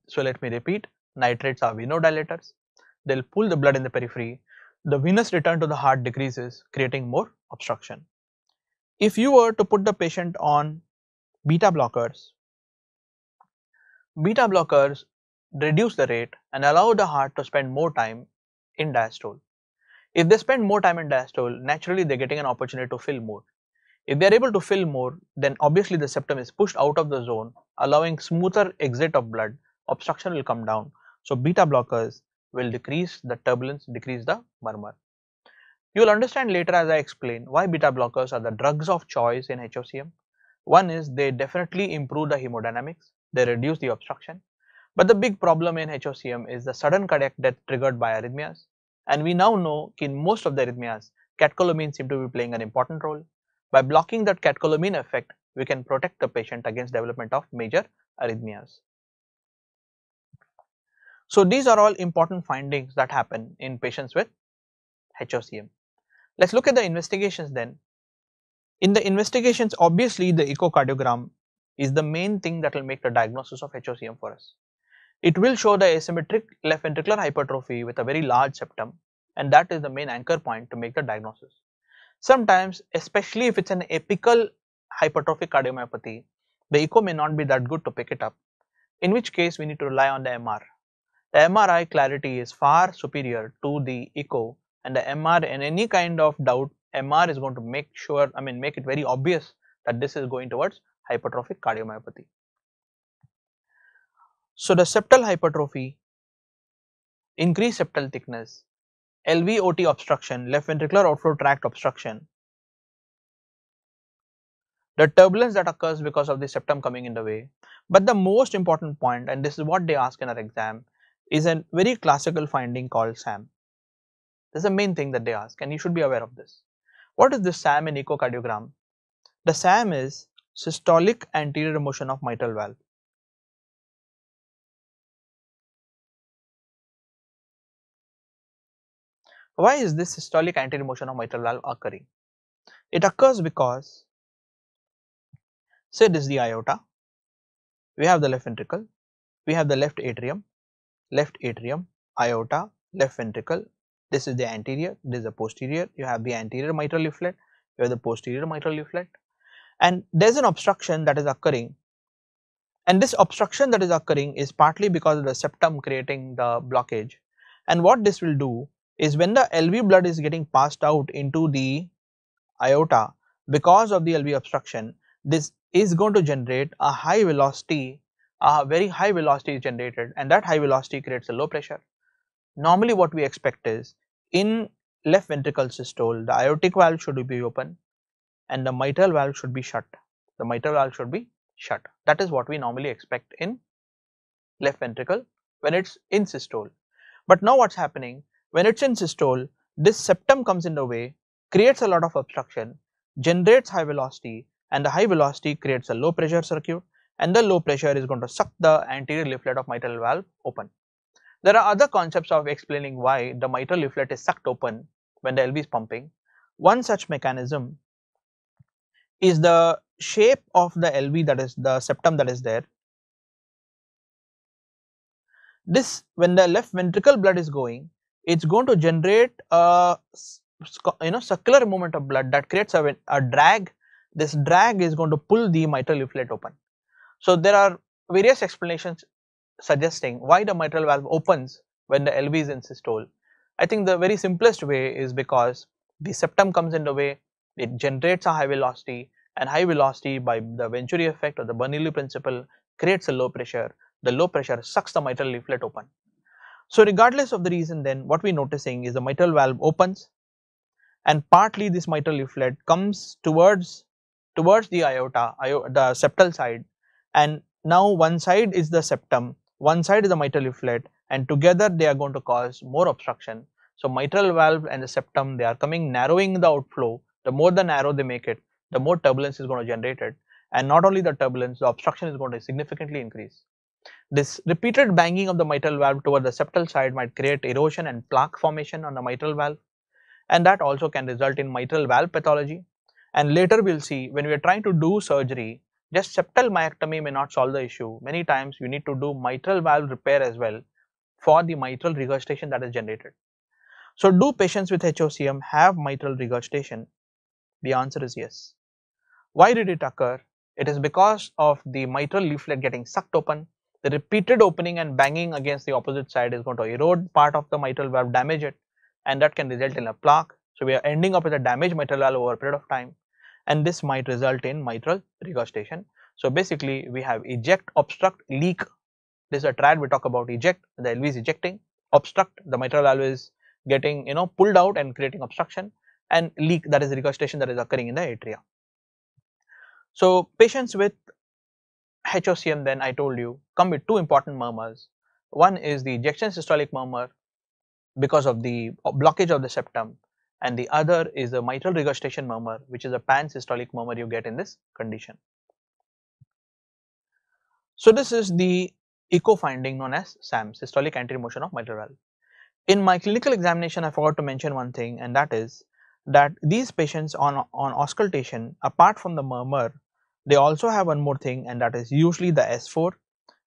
So let me repeat nitrates are venodilators they'll pull the blood in the periphery the venous return to the heart decreases creating more obstruction. If you were to put the patient on beta blockers, beta blockers reduce the rate and allow the heart to spend more time in diastole. If they spend more time in diastole, naturally they're getting an opportunity to fill more. If they're able to fill more, then obviously the septum is pushed out of the zone, allowing smoother exit of blood, obstruction will come down. So beta blockers will decrease the turbulence, decrease the murmur. You will understand later as I explain why beta blockers are the drugs of choice in HOCM. One is they definitely improve the hemodynamics, they reduce the obstruction. But the big problem in HOCM is the sudden cardiac death triggered by arrhythmias. And we now know in most of the arrhythmias, catecholamine seem to be playing an important role. By blocking that catecholamine effect, we can protect the patient against development of major arrhythmias. So these are all important findings that happen in patients with HOCM. Let's look at the investigations then. In the investigations, obviously the echocardiogram is the main thing that will make the diagnosis of HOCM for us. It will show the asymmetric left ventricular hypertrophy with a very large septum and that is the main anchor point to make the diagnosis. Sometimes, especially if it's an apical hypertrophic cardiomyopathy, the echo may not be that good to pick it up, in which case we need to rely on the MR. The MRI clarity is far superior to the echo and the MR in any kind of doubt, MR is going to make sure, I mean make it very obvious that this is going towards hypertrophic cardiomyopathy. So the septal hypertrophy, increased septal thickness, LVOT obstruction, left ventricular outflow tract obstruction, the turbulence that occurs because of the septum coming in the way. But the most important point and this is what they ask in our exam is a very classical finding called SAM. This is the main thing that they ask and you should be aware of this. What is this SAM in echocardiogram? The SAM is systolic anterior motion of mitral valve. Why is this systolic anterior motion of mitral valve occurring? It occurs because, say this is the aorta, we have the left ventricle, we have the left atrium, left atrium, aorta, left ventricle, this is the anterior, this is the posterior, you have the anterior mitral leaflet, you have the posterior mitral leaflet. And there is an obstruction that is occurring. And this obstruction that is occurring is partly because of the septum creating the blockage. And what this will do is when the LV blood is getting passed out into the aorta because of the LV obstruction this is going to generate a high velocity a very high velocity is generated and that high velocity creates a low pressure. Normally what we expect is in left ventricle systole the aortic valve should be open and the mitral valve should be shut. The mitral valve should be shut. That is what we normally expect in left ventricle when it's in systole. But now what's happening when it's in systole this septum comes in the way creates a lot of obstruction generates high velocity and the high velocity creates a low pressure circuit and the low pressure is going to suck the anterior leaflet of mitral valve open. There are other concepts of explaining why the mitral leaflet is sucked open when the LV is pumping. One such mechanism is the shape of the LV that is the septum that is there. This when the left ventricle blood is going, it's going to generate a you know circular movement of blood that creates a, a drag. This drag is going to pull the mitral leaflet open. So there are various explanations suggesting why the mitral valve opens when the LV is in systole. I think the very simplest way is because the septum comes in the way, it generates a high velocity and high velocity by the Venturi effect or the Bernoulli principle creates a low pressure. The low pressure sucks the mitral leaflet open. So regardless of the reason then what we are noticing is the mitral valve opens and partly this mitral leaflet comes towards towards the aorta, the septal side and now one side is the septum, one side is the mitral leaflet and together they are going to cause more obstruction. So mitral valve and the septum they are coming narrowing the outflow, the more the narrow they make it, the more turbulence is going to generate it and not only the turbulence, the obstruction is going to significantly increase. This repeated banging of the mitral valve toward the septal side might create erosion and plaque formation on the mitral valve and that also can result in mitral valve pathology and later we will see when we are trying to do surgery just septal myectomy may not solve the issue. Many times you need to do mitral valve repair as well for the mitral regurgitation that is generated. So do patients with HOCM have mitral regurgitation? The answer is yes. Why did it occur? It is because of the mitral leaflet getting sucked open. The repeated opening and banging against the opposite side is going to erode part of the mitral valve, damage it and that can result in a plaque. So we are ending up with a damaged mitral valve over a period of time and this might result in mitral regurgitation. So basically we have eject, obstruct, leak. This is a triad we talk about eject, the LV is ejecting, obstruct, the mitral valve is getting you know pulled out and creating obstruction and leak that is regurgitation that is occurring in the atria. So patients with HOCM then I told you come with two important murmurs. One is the ejection systolic murmur because of the blockage of the septum and the other is the mitral regurgitation murmur which is a pan-systolic murmur you get in this condition. So this is the echo finding known as SAM, systolic anterior motion of mitral valve. In my clinical examination I forgot to mention one thing and that is that these patients on, on auscultation apart from the murmur they also have one more thing and that is usually the S4.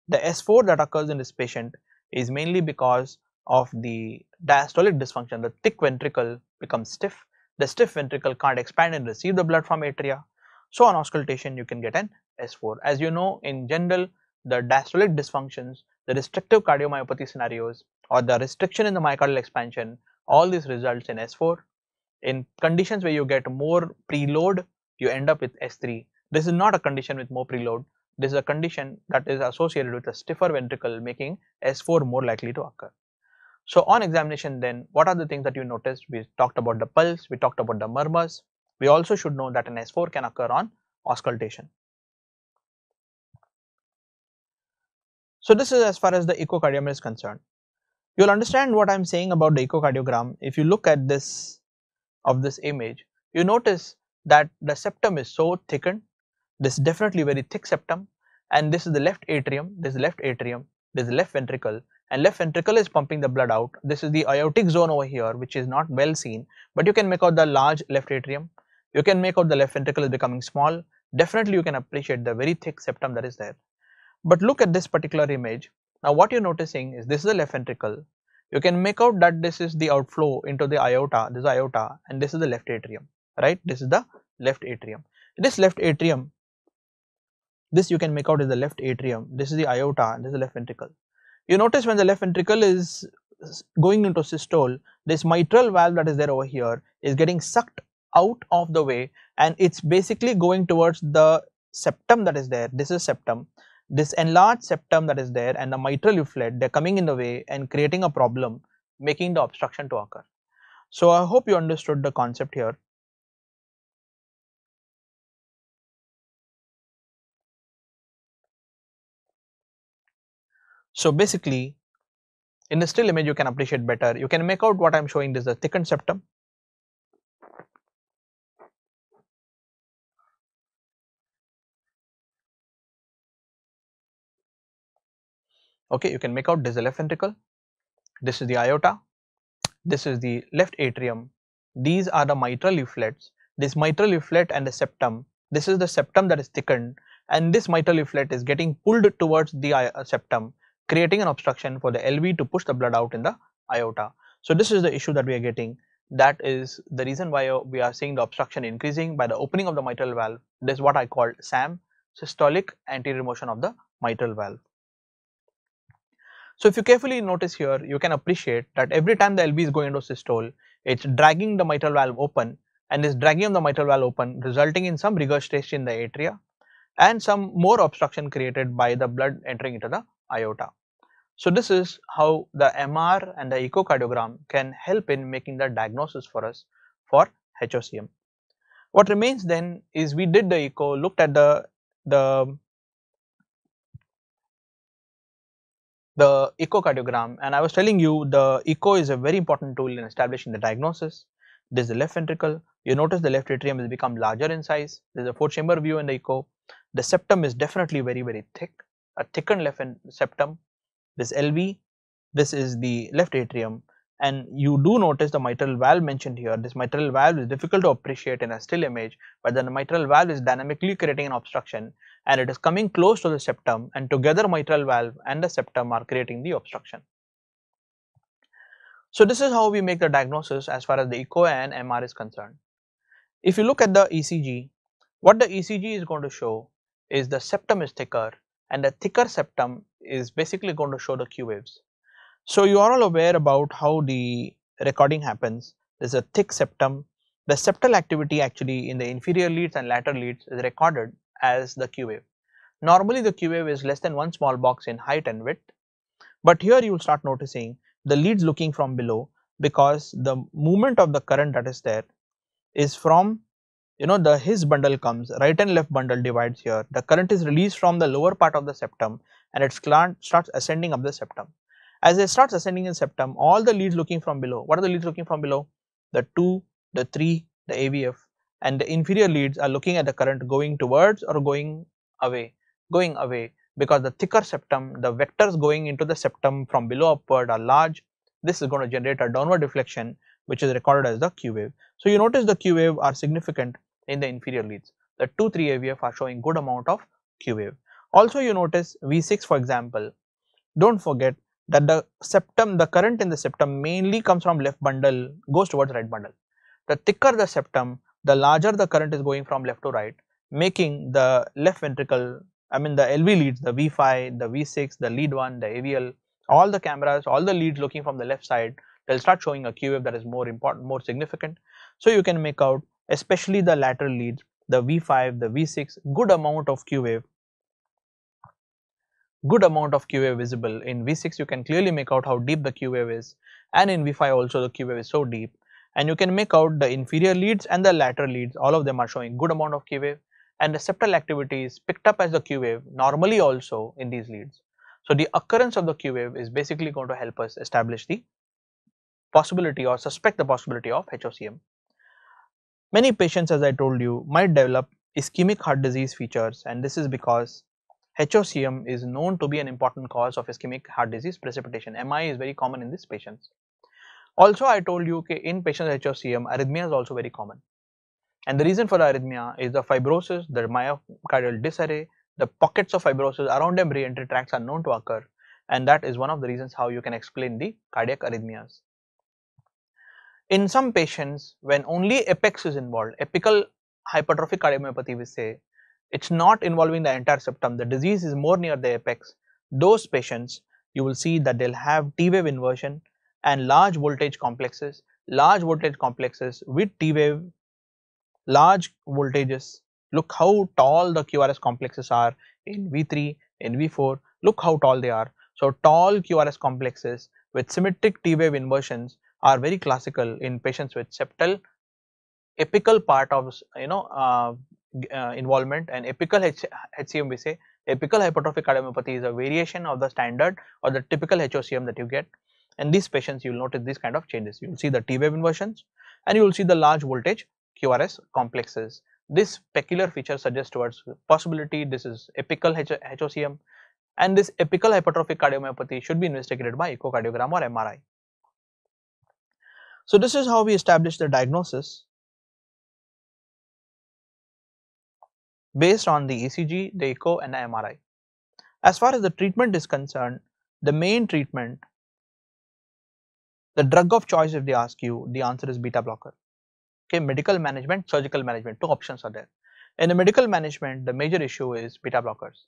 The S4 that occurs in this patient is mainly because of the diastolic dysfunction, the thick ventricle becomes stiff, the stiff ventricle can't expand and receive the blood from atria. So on auscultation you can get an S4. As you know in general the diastolic dysfunctions, the restrictive cardiomyopathy scenarios or the restriction in the myocardial expansion all this results in S4. In conditions where you get more preload you end up with S3. This is not a condition with more preload, this is a condition that is associated with a stiffer ventricle making S4 more likely to occur. So on examination then, what are the things that you noticed? We talked about the pulse, we talked about the murmurs. We also should know that an S4 can occur on auscultation. So this is as far as the echocardiogram is concerned. You will understand what I am saying about the echocardiogram if you look at this of this image. You notice that the septum is so thickened, this is definitely very thick septum and this is the left atrium, this is left atrium, this is left ventricle and left ventricle is pumping the blood out. This is the aortic zone over here which is not well seen but you can make out the large left atrium. You can make out the left ventricle is becoming small. Definitely you can appreciate the very thick septum that is there. But look at this particular image. Now what you're noticing is this is the left ventricle. You can make out that this is the outflow into the aorta, this is aorta and this is the left atrium, right? This is the left atrium. This left atrium, this you can make out is the left atrium, this is the aorta, this is the left ventricle. You notice when the left ventricle is going into systole, this mitral valve that is there over here is getting sucked out of the way and it's basically going towards the septum that is there, this is septum this enlarged septum that is there and the mitral leaflet they are coming in the way and creating a problem making the obstruction to occur. So I hope you understood the concept here. So basically in the still image you can appreciate better. You can make out what I am showing this is a thickened septum. Okay you can make out this is the left ventricle this is the aorta this is the left atrium. These are the mitral leaflets. This mitral leaflet and the septum this is the septum that is thickened and this mitral leaflet is getting pulled towards the uh, septum creating an obstruction for the LV to push the blood out in the aorta. So this is the issue that we are getting that is the reason why uh, we are seeing the obstruction increasing by the opening of the mitral valve. This is what I call SAM systolic anterior motion of the mitral valve. So if you carefully notice here, you can appreciate that every time the LV is going into systole, it's dragging the mitral valve open and this dragging of the mitral valve open resulting in some regurgitation in the atria and some more obstruction created by the blood entering into the aorta. So this is how the MR and the echocardiogram can help in making the diagnosis for us for HOCM. What remains then is we did the echo, looked at the the the echocardiogram and I was telling you the echo is a very important tool in establishing the diagnosis. This is the left ventricle. You notice the left atrium has become larger in size. There is a four chamber view in the echo. The septum is definitely very very thick, a thickened left septum. This LV, this is the left atrium and you do notice the mitral valve mentioned here. This mitral valve is difficult to appreciate in a still image, but the mitral valve is dynamically creating an obstruction and it is coming close to the septum and together mitral valve and the septum are creating the obstruction. So this is how we make the diagnosis as far as the echo and MR is concerned. If you look at the ECG, what the ECG is going to show is the septum is thicker and the thicker septum is basically going to show the Q waves. So you are all aware about how the recording happens. There is a thick septum. The septal activity actually in the inferior leads and lateral leads is recorded as the Q wave. Normally the Q wave is less than one small box in height and width, but here you will start noticing the leads looking from below because the movement of the current that is there is from you know the his bundle comes right and left bundle divides here the current is released from the lower part of the septum and it starts ascending up the septum as it starts ascending in septum all the leads looking from below what are the leads looking from below the 2 the 3 the avf and the inferior leads are looking at the current going towards or going away, going away because the thicker septum, the vectors going into the septum from below upward are large. This is going to generate a downward deflection which is recorded as the Q wave. So you notice the Q wave are significant in the inferior leads. The 2, 3 AVF are showing good amount of Q wave. Also you notice V6 for example, don't forget that the septum, the current in the septum mainly comes from left bundle, goes towards right bundle. The thicker the septum, the larger the current is going from left to right making the left ventricle I mean the LV leads the V5, the V6, the lead 1, the AVL all the cameras all the leads looking from the left side they'll start showing a Q wave that is more important more significant. So you can make out especially the lateral leads the V5, the V6 good amount of Q wave good amount of Q wave visible. In V6 you can clearly make out how deep the Q wave is. And in V5 also the Q wave is so deep. And you can make out the inferior leads and the lateral leads. All of them are showing good amount of Q wave and the septal activity is picked up as the Q wave normally also in these leads. So, the occurrence of the Q wave is basically going to help us establish the possibility or suspect the possibility of HOCM. Many patients as I told you might develop ischemic heart disease features. And this is because HOCM is known to be an important cause of ischemic heart disease precipitation. MI is very common in these patients. Also I told you okay, in patients with HOCM arrhythmia is also very common and the reason for the arrhythmia is the fibrosis, the myocardial disarray, the pockets of fibrosis around them re-entry tracts are known to occur and that is one of the reasons how you can explain the cardiac arrhythmias. In some patients when only apex is involved, apical hypertrophic cardiomyopathy we say, it is not involving the entire septum, the disease is more near the apex, those patients you will see that they will have T wave inversion and large voltage complexes, large voltage complexes with T wave, large voltages. Look how tall the QRS complexes are in V3, in V4, look how tall they are. So, tall QRS complexes with symmetric T wave inversions are very classical in patients with septal apical part of you know uh, uh, involvement and apical H HCM we say apical hypertrophic cardiomyopathy is a variation of the standard or the typical HOCM that you get. And these patients you will notice these kind of changes. You will see the T wave inversions and you will see the large voltage QRS complexes. This peculiar feature suggests towards possibility this is apical HOCM and this apical hypertrophic cardiomyopathy should be investigated by echocardiogram or MRI. So, this is how we establish the diagnosis based on the ECG, the echo and the MRI. As far as the treatment is concerned, the main treatment, the drug of choice if they ask you, the answer is beta blocker. Okay medical management surgical management two options are there. In the medical management the major issue is beta blockers.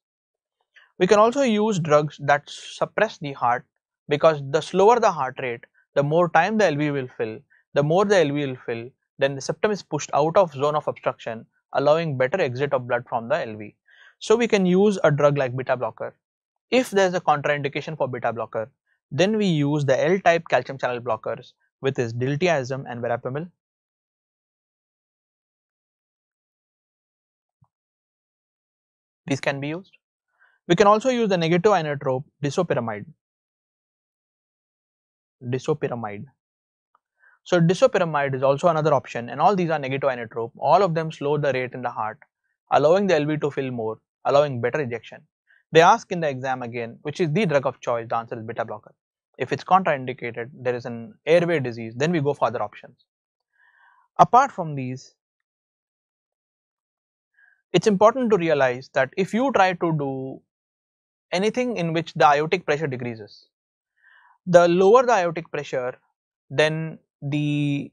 We can also use drugs that suppress the heart because the slower the heart rate the more time the LV will fill. The more the LV will fill then the septum is pushed out of zone of obstruction allowing better exit of blood from the LV so we can use a drug like beta blocker if there is a contraindication for beta blocker then we use the L type calcium channel blockers with is diltiazem and verapamil these can be used. We can also use the negative inotrope disopyramide. Disopyramide. So disopyramide is also another option and all these are negative inotrope. All of them slow the rate in the heart, allowing the LV to fill more, allowing better ejection. They ask in the exam again, which is the drug of choice, the answer is beta blocker. If it's contraindicated, there is an airway disease, then we go for other options. Apart from these, it's important to realize that if you try to do anything in which the aortic pressure decreases, the lower the aortic pressure, then the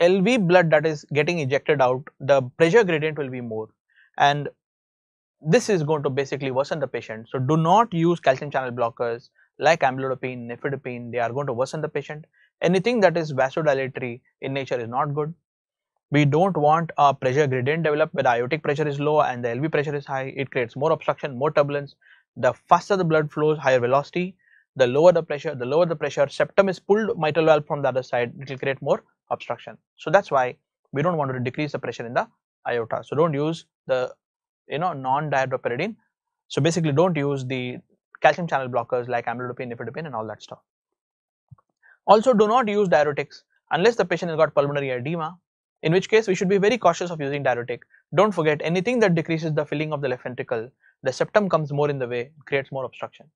LV blood that is getting ejected out, the pressure gradient will be more and this is going to basically worsen the patient. So, do not use calcium channel blockers like amlodipine, nifedipine, they are going to worsen the patient. Anything that is vasodilatory in nature is not good we don't want a pressure gradient developed where the aortic pressure is low and the LV pressure is high. It creates more obstruction, more turbulence. The faster the blood flows, higher velocity, the lower the pressure, the lower the pressure, septum is pulled mitral valve from the other side, it will create more obstruction. So that's why we don't want to decrease the pressure in the aorta. So don't use the you know non-dihydropyridine. So basically don't use the calcium channel blockers like amlodipine, nifedipine and all that stuff. Also do not use diuretics unless the patient has got pulmonary edema in which case we should be very cautious of using diuretic. Don't forget anything that decreases the filling of the left ventricle, the septum comes more in the way, creates more obstruction.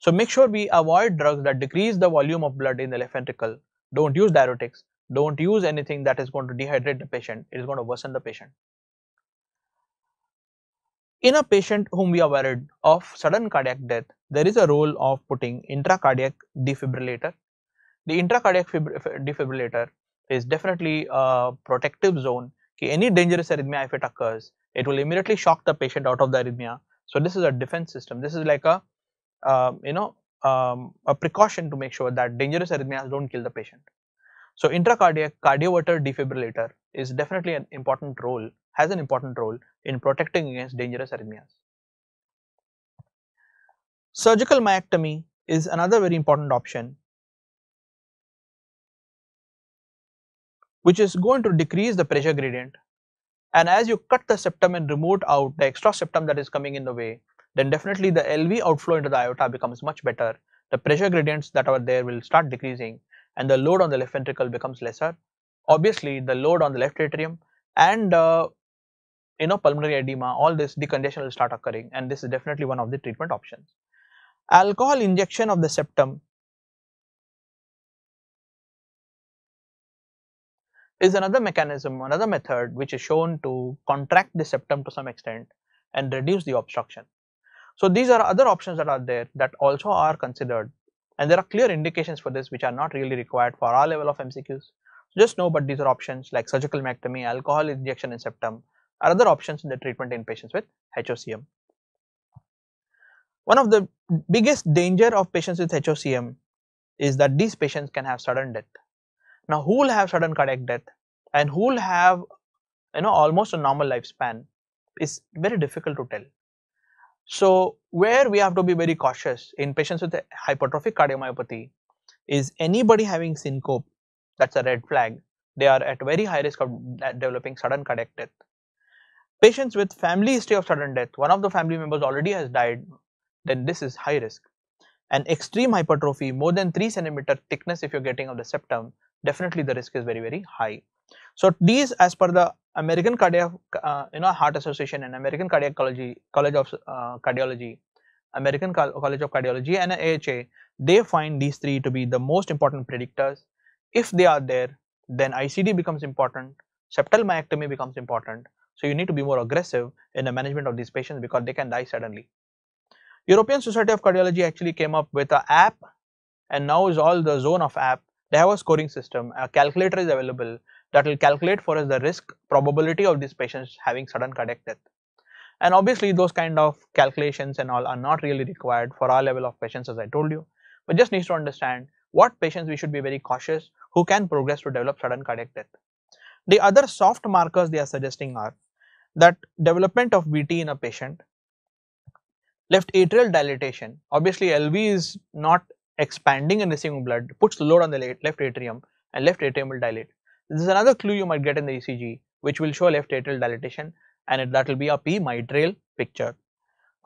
So make sure we avoid drugs that decrease the volume of blood in the left ventricle. Don't use diuretics. Don't use anything that is going to dehydrate the patient. It is going to worsen the patient. In a patient whom we are worried of sudden cardiac death, there is a role of putting intracardiac defibrillator. The intracardiac defibrillator is definitely a protective zone. Any dangerous arrhythmia if it occurs, it will immediately shock the patient out of the arrhythmia. So this is a defense system. This is like a uh, you know um, a precaution to make sure that dangerous arrhythmias don't kill the patient. So intracardiac cardioverter defibrillator is definitely an important role, has an important role in protecting against dangerous arrhythmias. Surgical myectomy is another very important option which is going to decrease the pressure gradient and as you cut the septum and remove out the extra septum that is coming in the way then definitely the LV outflow into the aorta becomes much better. The pressure gradients that are there will start decreasing and the load on the left ventricle becomes lesser. Obviously, the load on the left atrium and uh, you know pulmonary edema, all this decongestion will start occurring and this is definitely one of the treatment options. Alcohol injection of the septum is another mechanism, another method which is shown to contract the septum to some extent and reduce the obstruction. So these are other options that are there that also are considered and there are clear indications for this which are not really required for our level of MCQs. So just know but these are options like surgical myectomy, alcohol injection in septum are other options in the treatment in patients with HOCM. One of the biggest danger of patients with HOCM is that these patients can have sudden death. Now, who will have sudden cardiac death and who will have you know almost a normal lifespan is very difficult to tell. So, where we have to be very cautious in patients with hypertrophic cardiomyopathy is anybody having syncope that's a red flag they are at very high risk of developing sudden cardiac death. Patients with family history of sudden death one of the family members already has died then this is high risk and extreme hypertrophy more than 3 centimeter thickness if you're getting of the septum definitely the risk is very very high. So these as per the American Cardiac uh, you know Heart Association and American Cardiology College of uh, Cardiology, American College of Cardiology and AHA they find these three to be the most important predictors. If they are there then ICD becomes important, septal myectomy becomes important. So you need to be more aggressive in the management of these patients because they can die suddenly. European Society of Cardiology actually came up with an app and now is all the zone of app they have a scoring system, a calculator is available that will calculate for us the risk probability of these patients having sudden cardiac death. And obviously those kind of calculations and all are not really required for our level of patients as I told you, but just needs to understand what patients we should be very cautious who can progress to develop sudden cardiac death. The other soft markers they are suggesting are that development of VT in a patient, left atrial dilatation, obviously LV is not expanding and receiving blood puts load on the left atrium and left atrium will dilate. This is another clue you might get in the ECG which will show left atrial dilatation and that will be a P mitral picture.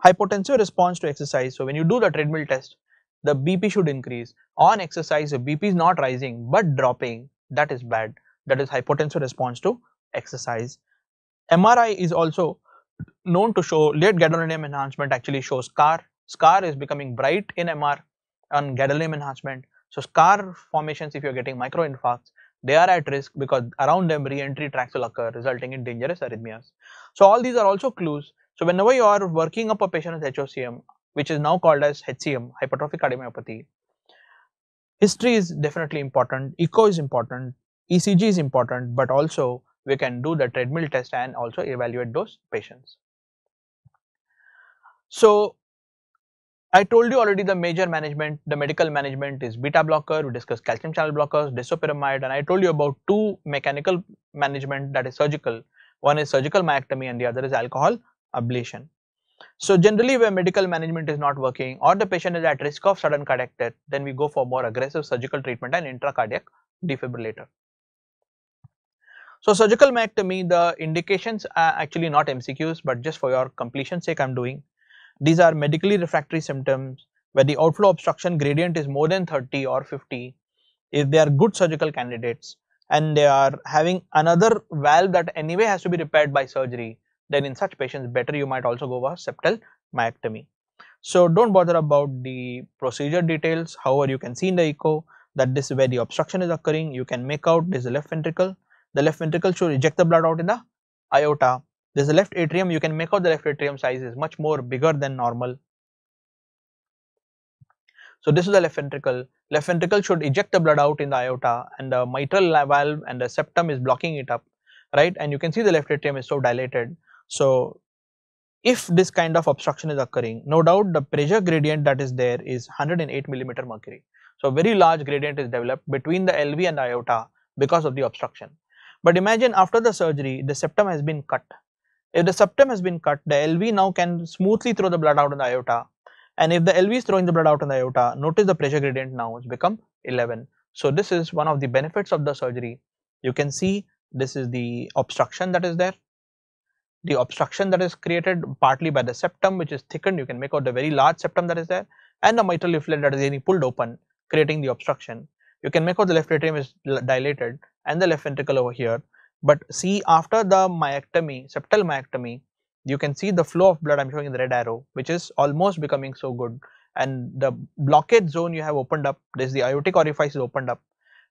Hypotensive response to exercise. So when you do the treadmill test, the BP should increase. On exercise, the BP is not rising but dropping. That is bad. That is hypotensive response to exercise. MRI is also known to show late gadolinium enhancement actually shows scar. Scar is becoming bright in MR on gadolinium enhancement. So scar formations, if you're getting microinfarcts, they are at risk because around them re-entry tracts will occur resulting in dangerous arrhythmias. So all these are also clues. So whenever you are working up a patient with HOCM, which is now called as HCM, hypertrophic cardiomyopathy, history is definitely important, echo is important, ECG is important, but also we can do the treadmill test and also evaluate those patients. So I told you already the major management, the medical management is beta blocker, we discussed calcium channel blockers, disopyramide and I told you about two mechanical management that is surgical. One is surgical myectomy and the other is alcohol ablation. So generally where medical management is not working or the patient is at risk of sudden cardiac death, then we go for more aggressive surgical treatment and intracardiac defibrillator. So surgical myectomy, the indications are actually not MCQs, but just for your completion sake I am doing. These are medically refractory symptoms where the outflow obstruction gradient is more than 30 or 50 if they are good surgical candidates and they are having another valve that anyway has to be repaired by surgery then in such patients better you might also go for septal myectomy. So don't bother about the procedure details. However you can see in the echo that this is where the obstruction is occurring. You can make out this is left ventricle. The left ventricle should eject the blood out in the aorta a left atrium, you can make out the left atrium size is much more bigger than normal. So this is the left ventricle. Left ventricle should eject the blood out in the aorta and the mitral valve and the septum is blocking it up, right? And you can see the left atrium is so dilated. So if this kind of obstruction is occurring, no doubt the pressure gradient that is there is 108 millimeter mercury. So very large gradient is developed between the LV and the aorta because of the obstruction. But imagine after the surgery, the septum has been cut if the septum has been cut, the LV now can smoothly throw the blood out in the aorta. And if the LV is throwing the blood out in the aorta, notice the pressure gradient now has become 11. So this is one of the benefits of the surgery. You can see this is the obstruction that is there. the obstruction that is created partly by the septum which is thickened you can make out the very large septum that is there and the mitral leaflet that is getting pulled open creating the obstruction. You can make out the left atrium is dilated and the left ventricle over here but see after the myectomy septal myectomy you can see the flow of blood I am showing in the red arrow which is almost becoming so good and the blockade zone you have opened up this the aortic orifice is opened up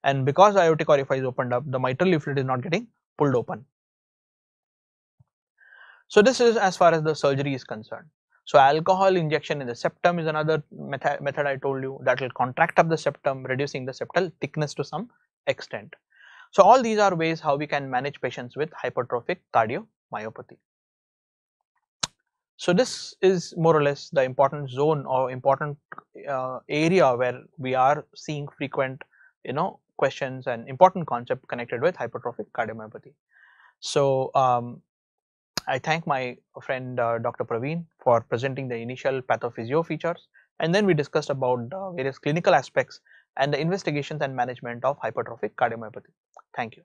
and because aortic orifice is opened up the mitral leaflet is not getting pulled open. So this is as far as the surgery is concerned. So alcohol injection in the septum is another method, method I told you that will contract up the septum reducing the septal thickness to some extent. So all these are ways how we can manage patients with hypertrophic cardiomyopathy. So this is more or less the important zone or important uh, area where we are seeing frequent you know questions and important concept connected with hypertrophic cardiomyopathy. So um, I thank my friend uh, Dr. Praveen for presenting the initial pathophysio features and then we discussed about uh, various clinical aspects and the investigations and management of hypertrophic cardiomyopathy. Thank you.